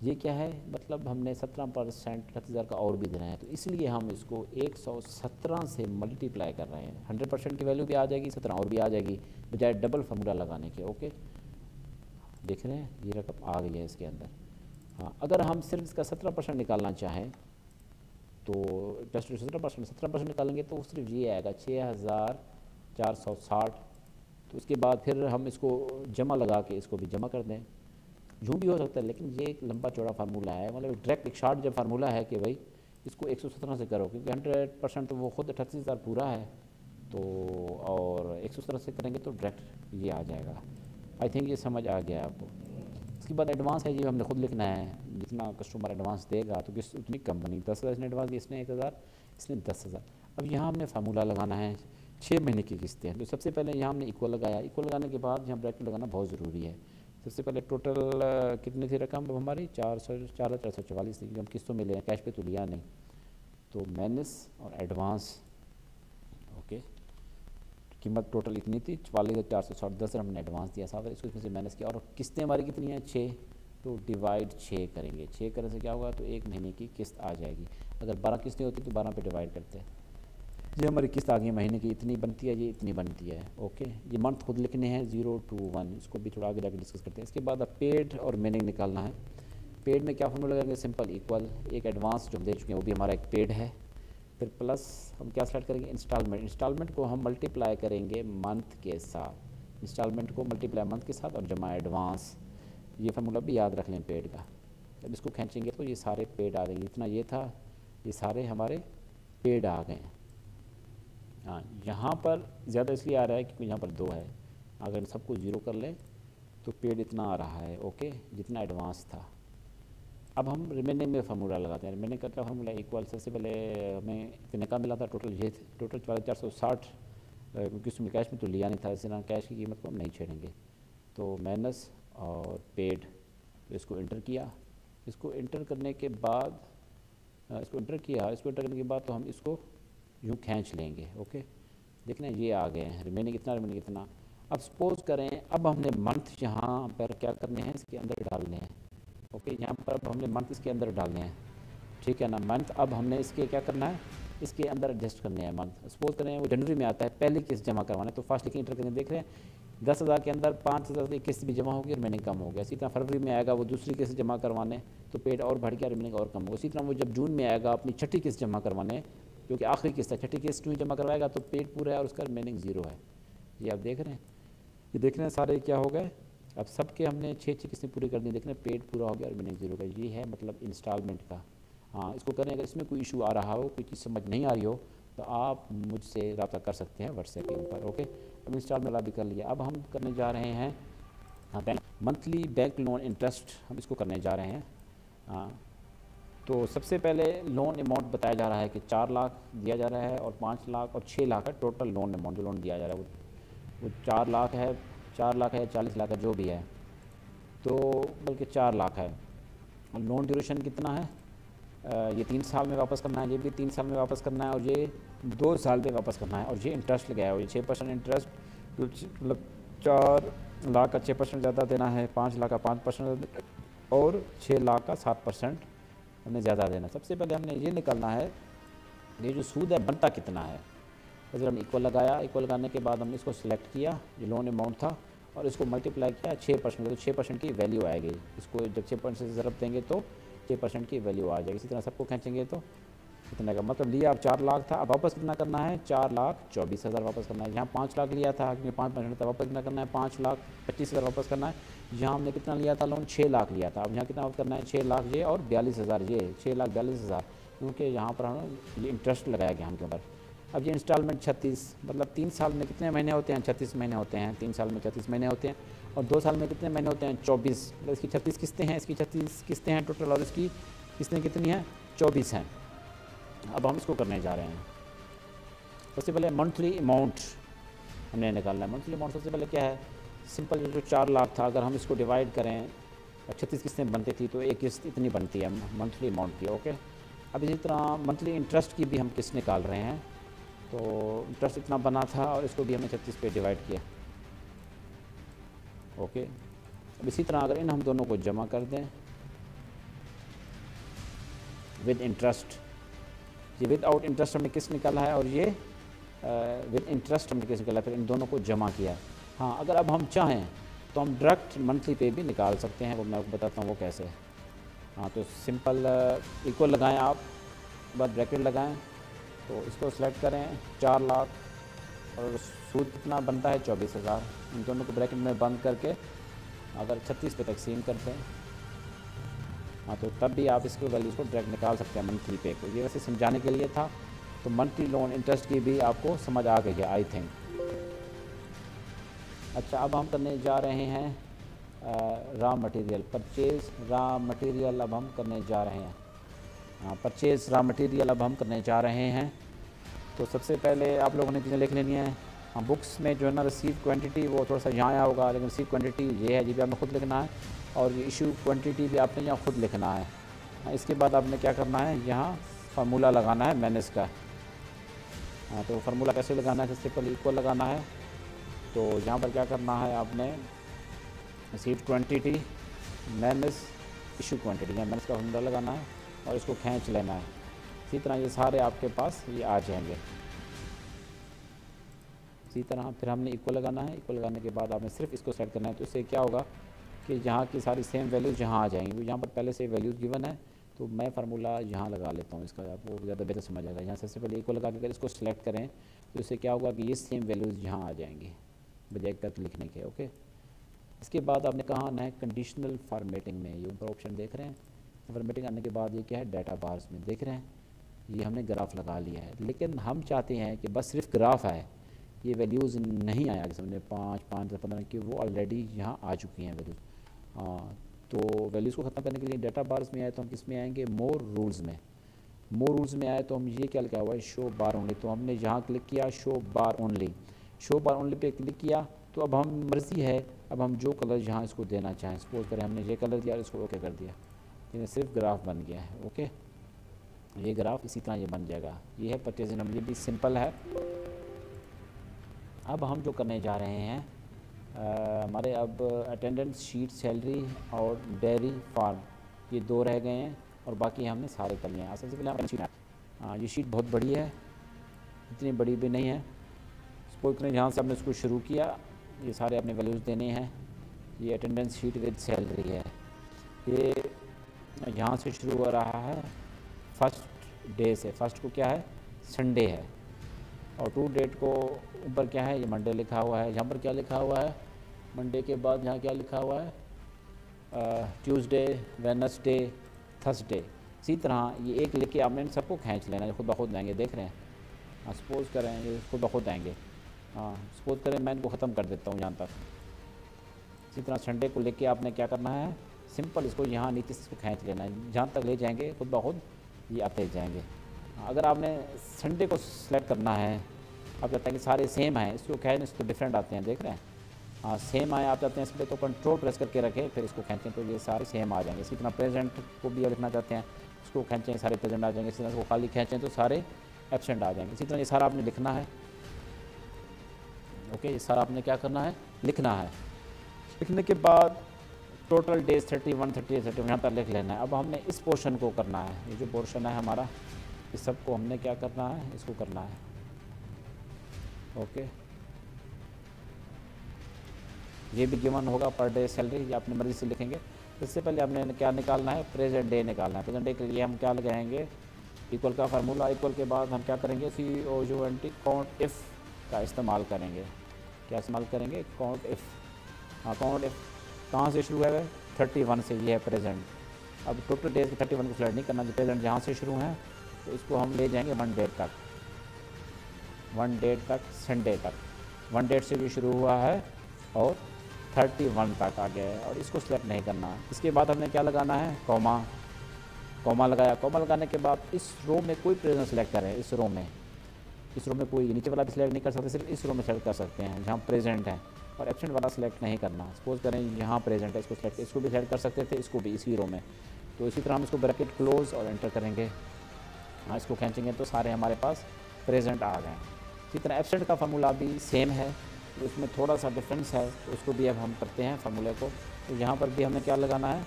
ये क्या है? मतलब हमने सत्रह परसेंट अठतीस हज़ार का और भी देना है तो इसलिए हम इसको एक सौ सत्रह से मल्टीप्लाई कर रहे हैं। हंड्रेड परसेंट की वैल्यू भी आ जाएगी, सत्रह और भी आ जाएगी, बजाय डबल फार्मूला लगाने के ओके देख रहे हैं? ये रकम आ गई है इसके अंदर। हाँ अगर हम सिर्फ़ इसका सत्रह परसेंट निकालना चाहें तो जस्ट सत्रह परसेंट सत्रह परसेंट निकालेंगे तो सिर्फ़ ये आएगा छः हज़ार चार सौ साठ। तो उसके बाद फिर हम इसको जमा लगा के इसको भी जमा कर दें। यूँ भी हो सकता है, लेकिन ये एक लंबा चौड़ा फार्मूला है। मतलब डायरेक्ट एक शार्ट जब फार्मूला है कि भाई इसको एक सौ सत्रह से करो, क्योंकि हंड्रेड परसेंट तो वो खुद अठतीस हज़ार पूरा है तो और एक सौ सत्रह से करेंगे तो डायरेक्ट ये आ जाएगा। आई थिंक ये समझ आ गया आपको। इसके बाद एडवांस है जी हमने खुद लिखना है। जितना कस्टमर एडवांस देगा तो किस, उतनी कंपनी दस हज़ार इसने एडवांस दिया, इसने एक हज़ार, इसने दस हज़ार। अब यहाँ हमने फार्मूला लगाना है छः महीने की किस्तें तो सबसे पहले यहाँ हमने इक्वल लगाया। इक्वल लगाने के बाद यहाँ ब्रैकेट लगाना बहुत ज़रूरी है। सबसे पहले टोटल कितनी थी रकम हमारी? चार सौ, चार चार सौ चवालीस थी। हम किस्तों में ले रहे कैश पे तो लिया नहीं। तो मैनस और एडवांस ओके कीमत टोटल इतनी थी, चवालीस हज़ार चार सौ साठ, दस हमने एडवांस दिया साथ इसको इसमें से मैनस किया। और किस्तें हमारी कितनी हैं? छः। तो डिवाइड छः करेंगे। छः करने से क्या होगा? तो एक महीने की किस्त आ जाएगी। अगर बारह किस्तें होती तो बारह पे डिवाइड करते। हैं ये हमारी किस्त आ गई महीने की इतनी बनती है, ये इतनी बनती है। ओके ये मंथ खुद लिखने हैं ज़ीरो टू वन इसको भी थोड़ा आगे जाकर डिस्कस करते हैं। इसके बाद अब पेड और मीनिंग निकालना है। पेड में क्या फॉर्मूला लगाएँगे? सिंपल इक्वल एक एडवांस जो हम दे चुके हैं, वो भी हमारा एक पेड है। फिर प्लस हम क्या स्टार्ट करेंगे? इंस्टॉलमेंट इंस्टॉलमेंट को हम मल्टीप्लाई करेंगे मंथ के साथ। इंस्टॉलमेंट को मल्टीप्लाई मंथ के साथ और जमा एडवांस ये फार्मूला भी याद रख लें पेड का। जब इसको खींचेंगे तो ये सारे पेड आ जाएँगे। इतना ये था, ये सारे हमारे पेड आ गए हैं। हाँ यहाँ पर ज़्यादा इसलिए आ रहा है क्योंकि यहाँ पर दो है। अगर सबको ज़ीरो कर लें तो पेड इतना आ रहा है, ओके, जितना एडवांस था। अब हम रिमेनिंग में फार्मूला लगाते हैं। रिमेनिंग का फार्मूला इक्वल सबसे पहले हमें इतने का मिला था? टोटल ये टोटल वाले चार सौ साठ क्योंकि उसमें कैश में तो लिया नहीं था, इस तरह कैश की कीमत को हम नहीं छेड़ेंगे। तो माइनस और पेड तो इसको इंटर किया। इसको इंटर करने के बाद इसको इंटर किया। इसको इंटर करने के बाद तो हम इसको यूँ खींच लेंगे, ओके? देखना ये आ गए हैं रिमेनिंग इतना रिमेनिंग कितना अब सपोज़ करें, अब हमने मंथ यहाँ पर क्या करने हैं? इसके अंदर डालने हैं, ओके? यहाँ पर अब हमने मंथ इसके अंदर डालने हैं, ठीक है ना? मंथ अब हमने इसके क्या करना है? इसके अंदर एडजस्ट करने हैं मंथ सपोज़ करें, वो जनवरी में आता है, पहले किस्त जमा करवाना है तो फास्ट इंटर करके देख रहे हैं, दस हज़ार के अंदर पाँच हज़ार की किस्त भी जमा होगी रिमेनिंग कम हो गया इसी तरह फरवरी में आएगा, वो दूसरी किस्त जमा करवाने तो पेड और बढ़ गया रिमेनिंग और कम होगा। इसी तरह वो जब जून में आएगा, अपनी छठी किस्त जमा करवाने क्योंकि आखिरी किस्त है, छठी किस्त में जमा करवाएगा? तो पेड पूरा है और उसका रिमेनिंग ज़ीरो है। ये आप देख रहे हैं। ये देख रहे हैं सारे क्या हो गए? अब सबके हमने छः छः किस्तें पूरी कर दी। देख रहे हैं पेड पूरा हो गया और रिमेनिंग ज़ीरो का। ये है मतलब इंस्टॉलमेंट का। हाँ इसको करें, अगर इसमें कोई इशू आ रहा हो, कोई चीज़ समझ नहीं आ रही हो तो आप मुझसे रब्ता कर सकते हैं व्हाट्सएप के ऊपर, ओके? अब इंस्टॉल मेरा भी कर लिया। अब हम करने जा रहे हैं हाँ bank monthly bank loan interest हम इसको करने जा रहे हैं। हाँ। तो सबसे पहले लोन अमाउंट बताया जा रहा है कि चार लाख दिया जा रहा है और पाँच लाख और छः लाख है टोटल लोन अमाउंट जो लोन दिया जा रहा है, वो वो चार लाख है, चार लाख है, चालीस लाख है, जो भी है। तो बल्कि चार लाख है। लोन ड्यूरेशन कितना है? ये तीन साल में वापस करना है, ये भी तीन साल में वापस करना है और ये दो साल में वापस करना है और ये इंटरेस्ट लगाया हुआ ये छः परसेंट इंटरेस्ट मतलब चार लाख का छः परसेंट ज़्यादा देना है, पाँच लाख का पाँच परसेंट और छः लाख का सात परसेंट हमें ज़्यादा देना सबसे पहले हमने ये निकालना है, ये जो सूद है, बनता कितना है? फिर हमने इक्वल लगाया। इक्वल लगाने के बाद हमने इसको सिलेक्ट किया, जो लोन अमाउंट था, और इसको मल्टीप्लाई किया छः परसेंट तो छः परसेंट की वैल्यू आएगी। इसको जब छः परसेंट से ज़रूरत देंगे तो छः परसेंट की वैल्यू आ जाएगी। इसी तरह सबको खींचेंगे तो कितने का? मतलब लिया अब चार लाख था, अब वापस कितना करना है? चार लाख चौबीस हज़ार वापस करना है। यहाँ पाँच लाख लिया था क्योंकि पाँच परसेंट था वापस कितना करना है? पाँच लाख पच्चीस हज़ार वापस करना है। यहाँ हमने कितना लिया था लोन छः लाख लिया था। अब यहाँ कितना वापस करना है? छः लाख ये और बयालीस हज़ार ये छः लाख बयालीस हज़ार। क्योंकि यहाँ पर हम इंटरेस्ट लगाया गया हमके ऊपर। अब ये इंस्टॉलमेंट छत्तीस मतलब तीन साल में कितने महीने होते हैं? छत्तीस महीने होते हैं। तीन साल में छत्तीस महीने होते हैं। और दो साल में कितने महीने होते हैं? चौबीस। मतलब इसकी छत्तीस किस्तें हैं? इसकी छत्तीस किस्तें हैं टोटल और इसकी किस्तें कितनी हैं? चौबीस हैं। अब हम इसको करने जा रहे हैं। सबसे पहले मंथली अमाउंट हमने निकालना है। मंथली अमाउंट सबसे पहले क्या है? सिंपल जो चार लाख था, अगर हम इसको डिवाइड करें छत्तीस किस्तें बनती थी तो एक किस्त इतनी बनती है मंथली अमाउंट की ओके अब इसी तरह मंथली इंटरेस्ट की भी हम किस्त निकाल रहे हैं। तो इंटरेस्ट इतना बना था और इसको भी हमने छत्तीस पे डिवाइड किया। ओके अब इसी तरह अगर इन हम दोनों को जमा कर दें विद इंटरेस्ट ये विद आउट इंटरेस्ट हमने किस निकाला है और ये विद इंटरेस्ट हमने किस निकाला फिर इन दोनों को जमा किया है। हाँ अगर अब हम चाहें तो हम डायरेक्ट मंथली पे भी निकाल सकते हैं, वो मैं आपको बताता हूँ वो कैसे हाँ। तो सिंपल इक्वल लगाएँ आप, बाद ब्रैकेट लगाएँ तो इसको सेलेक्ट करें, चार लाख, और सूद कितना बनता है? चौबीस हज़ार। इन दोनों को ब्रैकेट में बंद करके, अगर छत्तीस पे तकसीम करते हैं हाँ तो तब भी आप इसको वैल्यूज़ को डायरेक्ट निकाल सकते हैं मंथली पे को। ये वैसे समझाने के लिए था तो मंथली लोन इंटरेस्ट की भी आपको समझ आ गई है आई थिंक अच्छा अब हम करने जा रहे हैं raw material purchase raw material अब हम करने जा रहे हैं। हाँ परचेज़ रॉ मटेरियल अब हम करने जा रहे हैं। तो सबसे पहले आप लोगों ने चीज़ें लिख लेनी है। हाँ बुक्स में जो है ना रिसीव क्वांटिटी वो थोड़ा सा यहाँ आया होगा, लेकिन रिसीव क्वांटिटी ये है जी, भी आपने खुद लिखना है। और इशू क्वांटिटी भी आपने यहाँ खुद लिखना है। हाँ, इसके बाद आपने क्या करना है? यहाँ फार्मूला लगाना है मैनेज का हाँ तो फार्मूला कैसे लगाना है? सबसे पहले इक्वल लगाना है। तो यहाँ पर क्या करना है आपने? Receive quantity minus issue quantity यहाँ मैनेज का फार्मूला लगाना है और इसको खींच लेना है। इसी तरह ये सारे आपके पास ये आ जाएँगे। इसी तरह फिर हमने इक्वल लगाना है। इक्वल लगाने के बाद आपने सिर्फ़ इसको सेट करना है। तो इससे क्या होगा? कि यहाँ की सारी सेम वैल्यूज़ यहाँ आ जाएँगी। यहाँ पर पहले से वैल्यूज़ गिवन है तो मैं फार्मूला यहाँ लगा लेता हूँ इसका। आपको ज़्यादा बेहतर समझ आएगा यहाँ सबसे पहले इक्वल लगा के अगर इसको सेलेक्ट करें तो इससे क्या होगा कि ये सेम वैल्यूज़ यहाँ आ जाएँगी, बजाय तक लिखने के ओके इसके बाद आपने कहा आना है कंडीशनल फार्मेटिंग में। ये ऊपर ऑप्शन देख रहे हैं। फार्मेटिंग आने के बाद ये क्या है? डाटा बार्स में देख रहे हैं। ये हमने ग्राफ लगा लिया है। लेकिन हम चाहते हैं कि बस सिर्फ़ ग्राफ आए। ये वैल्यूज़ नहीं आया जैसे हमने पाँच पाँच, दस, पंद्रह, की वो ऑलरेडी यहाँ आ चुकी हैं वैल्यूज़ तो वैल्यूज़ को ख़त्म करने के लिए डाटा बार्स में आए तो हम किसमें आएँगे? मोर रूल्स में। मोर रूल्स में आए तो हम ये क्या लिखा हुआ है? शो बार ओनली तो हमने यहाँ क्लिक किया show bar only show bar only पे क्लिक किया तो अब हम मर्ज़ी है। अब हम जो कलर यहाँ इसको देना चाहें। सपोज़ करें हमने ये कलर दिया इसको ओके कर दिया। ये सिर्फ़ ग्राफ बन गया है ओके ये ग्राफ इसी तरह ये बन जाएगा। ये है परचेज नंबर ये भी सिंपल है। अब हम जो करने जा रहे हैं हमारे अब अटेंडेंस शीट सैलरी और डेयरी फार्म ये दो रह गए हैं और बाकी हमने सारे कर लिए हैं। सबसे पहले हम शीट हाँ ये शीट बहुत बड़ी है, इतनी बड़ी भी नहीं है। सपोज़ इतने जहाँ से हमने इसको शुरू किया, ये सारे अपने वैल्यूज़ देने हैं। ये अटेंडेंस शीट विद सैलरी है। ये यहाँ से शुरू हो रहा है फ़र्स्ट डे से। फ़र्स्ट को क्या है? संडे है। और टू डेट को ऊपर क्या है? ये मंडे लिखा हुआ है। यहाँ पर क्या लिखा हुआ है? मंडे के बाद यहाँ क्या लिखा हुआ है? ट्यूसडे वेनसडे थर्सडे इसी तरह ये एक लेके आपने सबको खींच लेना है, खुद ब खुद देख रहे हैं। सपोज़ करें ये खुद ब खुद आएँगे। हाँ सपोज़ करें मैं इनको ख़त्म कर देता हूँ यहाँ तक। इसी तरह संडे को लेके आपने क्या करना है? सिंपल इसको यहाँ नीचे से खींच लेना है। जहाँ तक ले जाएँगे, खुद ब खुद ये आते जाएँगे। अगर आपने संडे को सिलेक्ट करना है, आप चाहते हैं कि सारे सेम हैं, इसको खैर इसको डिफरेंट आते हैं, देख रहे हैं। हाँ सेम आए, आप चाहते हैं इस पर तो कंट्रोल प्रेस करके रखें, फिर इसको खींचें तो ये सारे सेम आ जाएँगे। इसी तरह प्रेजेंट को भी लिखना चाहते हैं, इसको खींचें, सारे प्रेजेंट आ जाएँगे, इसी तरह इसको खाली खींचें तो सारे एबसेंट आ जाएँगे। इसी तरह ये सारा आपने लिखना है। ओके, ये सारा आपने क्या करना है? लिखना है। लिखने के बाद total days thirty one thirty thirty यहाँ पर लिख लेना है। अब हमने इस पोर्शन को करना है। ये जो पोर्शन है हमारा, इस सबको हमने क्या करना है? इसको करना है। ओके। ये भी गिवन होगा पर डे सैलरी ये अपनी मर्ज़ी से लिखेंगे। इससे पहले हमने क्या निकालना है? प्रेजेंट डे निकालना है। प्रेजेंट डे के लिए हम क्या लगाएँगे इक्वल का फार्मूला इक्वल के बाद हम क्या करेंगे? सी ओ जो एन टी काउंट इफ़ का इस्तेमाल करेंगे। क्या इस्तेमाल करेंगे? काउंट इफ़ हाँ काउंट इफ़ कहाँ से शुरू है? थर्टी वन से ये है प्रेजेंट अब टोटल डेज़ थर्टी वन को सिलेक्ट नहीं करना, जो प्रेजेंट जहाँ से शुरू है तो इसको हम ले जाएँगे वन डेट तक। वन डेट तक संडे तक। वन डेट से भी शुरू हुआ है और थर्टी वन तक आ गया है और इसको सिलेक्ट नहीं करना। इसके बाद हमने क्या लगाना है? कॉमा। कॉमा लगाया। कॉमा लगाने के बाद इस रो में कोई प्रेजेंट सेलेक्ट करें। इस रो में। इस रो में कोई नीचे वाला भी सिलेक्ट नहीं कर सकते, सिर्फ़ इस रो में सेलेक्ट कर सकते हैं, जहाँ प्रेजेंट है। और एबसेंट वाला सिलेक्ट नहीं करना। सपोज़ करें यहाँ प्रेजेंट है, इसको सिलेक्ट इसको भी सेलेक्ट कर सकते थे, इसको भी इसी रो में। तो इसी तरह हम इसको ब्रैकेट क्लोज और एंटर करेंगे। हाँ इसको खींचेंगे तो सारे हमारे पास प्रेजेंट आ गए इसी तरह एबसेंट का फार्मूला भी सेम है। उसमें थोड़ा सा डिफरेंस है तो उसको भी अब हम करते हैं फार्मूले को। तो यहाँ पर भी हमें क्या लगाना है?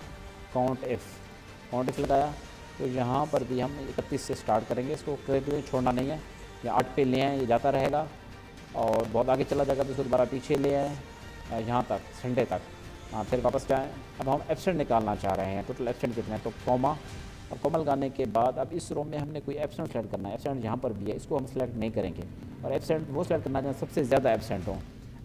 काउंट एफ़ काउंट एफ़ लगाया तो यहाँ पर भी हम इकतीस से स्टार्ट करेंगे। इसको कभी छोड़ना नहीं है। या आठ पे ले आए, ये जाता रहेगा। और बहुत आगे चला जाएगा तो उसको दोबारा पीछे ले आए यहाँ तक, संडे तक। हाँ फिर वापस जाएँ। अब हम एबसेंट निकालना चाह रहे हैं टोटल एबसेंट कितने तो कॉमा और कॉमा लगाने के बाद अब इस रो में हमने कोई एबसेंट सेलेक्ट करना है। एबसेंट यहाँ पर भी है, इसको हम सेलेक्ट नहीं करेंगे। और एबसेंट वो सेलेक्ट करना जहाँ सबसे ज़्यादा एबसेंट हों।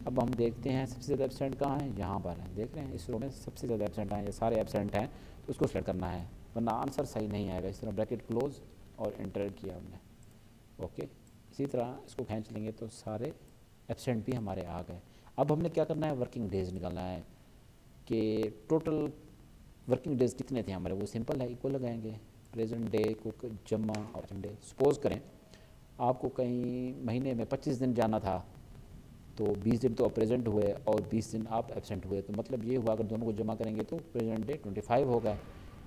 अब हम देखते हैं सबसे ज़्यादा एबसेंट कहाँ है? यहाँ पर है। देख रहे हैं, इस रो में सबसे ज़्यादा एबसेंट हैं, ये सारे एबसेंट हैं तो उसको सेलेक्ट करना है। वरना आंसर सही नहीं आएगा। इस तरह ब्रैकेट क्लोज और इंटर किया हमने। ओके इसी तरह इसको खींच लेंगे तो सारे एबसेंट भी हमारे आ गए। अब हमने क्या करना है? वर्किंग डेज़ निकालना है कि टोटल वर्किंग डेज़ कितने थे हमारे? वो सिंपल है इक्वल लगाएँगे। प्रेजेंट डे को जमा और डे सपोज़ करें, आपको कहीं महीने में 25 दिन जाना था तो 20 दिन तो आप प्रेजेंट हुए और 20 दिन आप एबसेंट हुए। तो मतलब ये हुआ, अगर दोनों को जमा करेंगे तो प्रेजेंट डे 25 हो गए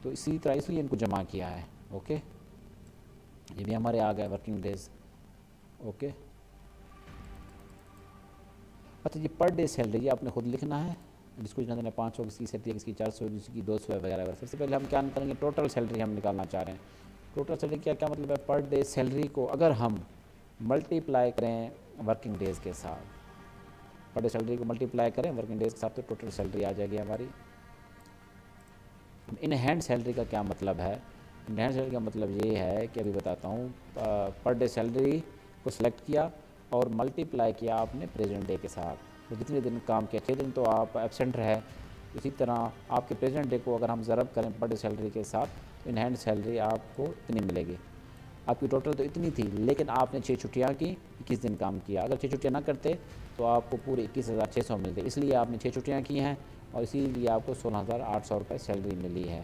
तो इसी तरह इसलिए इनको जमा किया है ओके ये भी हमारे आ गए वर्किंग डेज़ ओके अच्छा ये पर डे सैलरी आपने खुद लिखना है। जिसको जितना देना पाँच सौ, किसकी सैलरी है, किसकी चार सौ किसकी दो सौ वगैरह वगैरह। सबसे पहले हम क्या करेंगे? टोटल सैलरी हम निकालना चाह रहे हैं। टोटल सैलरी क्या क्या मतलब है? पर डे सैलरी को अगर हम मल्टीप्लाई करें वर्किंग डेज़ के साथ पर डे सैलरी को मल्टीप्लाई करें वर्किंग डेज़ के साथ तो टोटल सैलरी आ जाएगी हमारी। इन हैंड सैलरी का क्या मतलब है? इन हैंड सैलरी का मतलब ये है कि अभी बताता हूँ पर डे सैलरी को सिलेक्ट किया और मल्टीप्लाई किया आपने प्रेजेंट डे के साथ। जितने दिन काम किया छः दिन तो आप एबसेंट रहे। इसी तरह आपके प्रेजेंट डे को अगर हम ज़रब करें पर डे सैलरी के साथ इन हैंड सैलरी आपको इतनी मिलेगी। आपकी टोटल तो इतनी थी, लेकिन आपने छः छुट्टियाँ की, इक्कीस दिन काम किया। अगर छः छुट्टियाँ ना करते तो आपको पूरे इक्कीस हज़ार छः सौ मिलते इसलिए आपने छः छुट्टियाँ की हैं और इसीलिए आपको सोलह हज़ार आठ सौ रुपये सैलरी मिली है।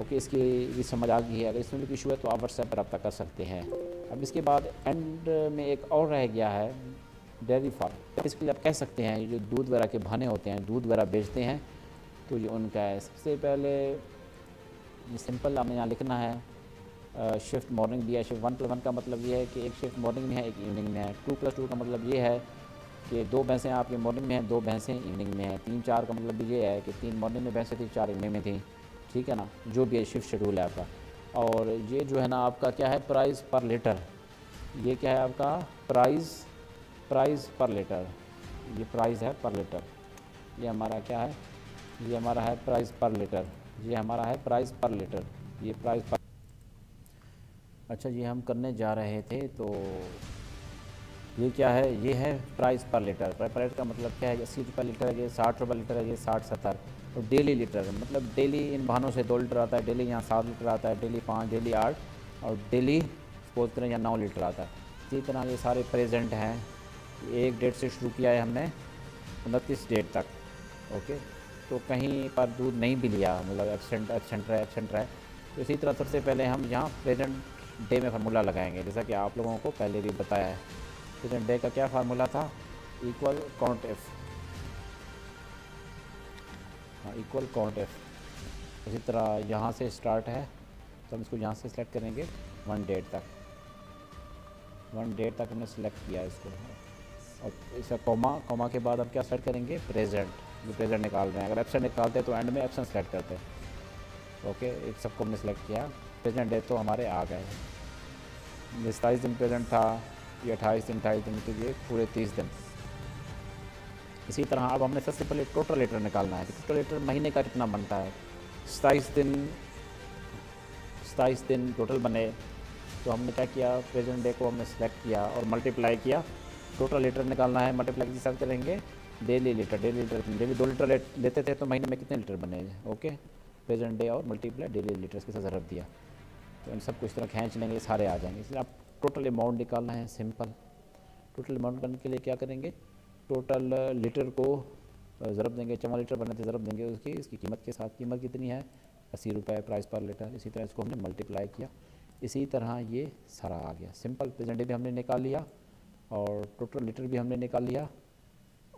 ओके, इसकी भी समझ आ गई है। अगर इसमें भी इशू है तो आप व्हाट्सएप पर रब्ता कर सकते हैं। अब इसके बाद एंड में एक और रह गया है। Dairy farm. इसके लिए आप कह सकते हैं, जो दूध वगैरह के बहाने होते हैं, दूध वगैरह बेचते हैं तो ये उनका है। सबसे पहले सिंपल हमें यहाँ लिखना है शिफ्ट मॉर्निंग दिया शिफ्ट वन प्लस वन का मतलब ये है कि एक शिफ्ट मॉर्निंग में है, एक इवनिंग में है। टू प्लस टू का मतलब ये है कि दो भैंसें आपके मॉर्निंग में हैं, दो भैंसें इवनिंग में हैं। तीन चार का मतलब ये है कि तीन मॉर्निंग में भैंसें थी, चार इवनिंग में थी। ठीक है ना? जो भी है शिफ्ट शेड्यूल है आपका। और ये जो है ना, आपका क्या है? प्राइस पर लीटर ये क्या है आपका? प्राइस प्राइस पर लीटर ये प्राइस है पर लीटर ये हमारा क्या है? ये हमारा है प्राइस पर लीटर ये हमारा है प्राइस पर लीटर ये प्राइस पर अच्छा ये हम करने जा रहे थे तो ये क्या है? ये है प्राइस पर लीटर पर लीटर का मतलब क्या है? अस्सी रुपये लीटर है, ये साठ रुपये लीटर है, ये साठ सत्तर. और डेली लीटर मतलब डेली इन वाहनों से दो लीटर आता है डेली यहाँ सात लीटर आता है डेली पाँच डेली आठ और डेली सपोज़ करें या नौ लीटर आता है। इसी तरह ये सारे प्रेजेंट हैं। एक डेट से शुरू किया है हमने, उनतीस डेट तक, ओके? तो कहीं पर दूध नहीं भी लिया मतलब एबसेंट एबसेंट रहा एक्सेंट रहा। तो इसी तरह सबसे पहले हम यहाँ प्रेजेंट डे में फार्मूला लगाएँगे, जैसा कि आप लोगों को पहले भी बताया है। प्रेजेंट डे का क्या फार्मूला था? इक्वल काउंट एफ़ हाँ इक्वल काउंट एफ़ इसी तरह यहाँ से स्टार्ट है तो हम इसको यहाँ से सिलेक्ट करेंगे वन डेट तक। वन डेट तक हमने सेलेक्ट किया इसको। और इसका कॉमा कॉमा के बाद हम क्या सेलेक्ट करेंगे? प्रेजेंट जो प्रेजेंट निकाल रहे हैं। अगर एबसेंट निकालते हैं तो एंड में एबसेंट सेलेक्ट करते हैं। ओके एक सबको हमने सेलेक्ट किया। प्रेजेंट डे तो हमारे आ गए सताईस दिन प्रेजेंट था, ये अट्ठाईस दिन अट्ठाईस दिन के लिए पूरे तीस दिन। इसी तरह अब हमने सबसे पहले टोटल लीटर निकालना है। टोटल लीटर महीने का कितना बनता है? सताईस दिन सताईस दिन टोटल बने। तो हमने क्या किया? प्रेजेंट डे को हमने सेलेक्ट किया और मल्टीप्लाई किया। टोटल लीटर निकालना है मल्टीप्लाई किस करेंगे daily litre daily litre daily दो लीटर लेते थे तो महीने में कितने लीटर बने ओके प्रेजेंट डे और मल्टीप्लाई डेली लीटर के साथ ज़रूरत दिया। तो इन सबको इस तरह खींच लेंगे, सारे आ जाएँगे। इसलिए आप टोटल अमाउंट निकालना है सिंपल टोटल अमाउंट करने के लिए क्या करेंगे? टोटल लीटर को ज़रब देंगे, चौवन लीटर बने थे ज़रब देंगे उसकी, इसकी कीमत के साथ कीमत कितनी है? अस्सी रुपये प्राइस पर लीटर इसी तरह इसको हमने मल्टीप्लाई किया। इसी तरह ये सारा आ गया। सिंपल प्रेजेंट डे भी हमने निकाल लिया। और टोटल लीटर भी हमने निकाल लिया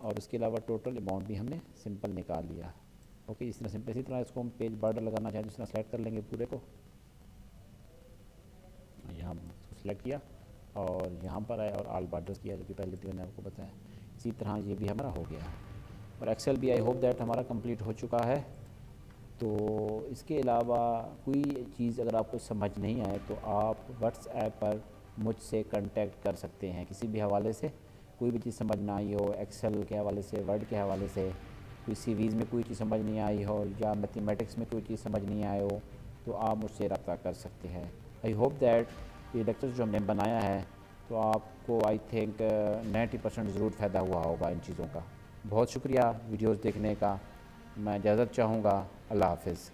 और उसके अलावा टोटल अमाउंट भी हमने सिंपल निकाल लिया। ओके इस तरह सिंपल इसी तरह इसको हम पेज बॉर्डर लगाना चाहें, जिस तरह सेलेक्ट कर लेंगे पूरे को। यहाँ सेलेक्ट किया और यहाँ पर आए और आल बार्डर्स किया, जो कि पहले भी मैंने आपको बताया। इसी तरह ये भी हमारा हो गया। और एक्सेल भी आई होप दैट हमारा कंप्लीट हो चुका है। तो इसके अलावा कोई चीज़ अगर आपको समझ नहीं आए तो आप व्हाट्सएप पर मुझसे कांटेक्ट कर सकते हैं। किसी भी हवाले से, कोई भी चीज़ समझ ना आई हो एक्सेल के हवाले से वर्ड के हवाले से, कोई सीवीज़ में कोई चीज़ समझ नहीं आई हो या मैथमेटिक्स में कोई चीज़ समझ नहीं आई हो तो आप मुझसे रब्ता कर सकते हैं। आई होप दैट ये लेक्चर जो हमने बनाया है तो आपको आई थिंक नाइन्टी परसेंट ज़रूर फ़ायदा हुआ होगा इन चीज़ों का। बहुत शुक्रिया वीडियोज़ देखने का। मैं इजाज़त चाहूँगा। अल्लाह हाफिज़।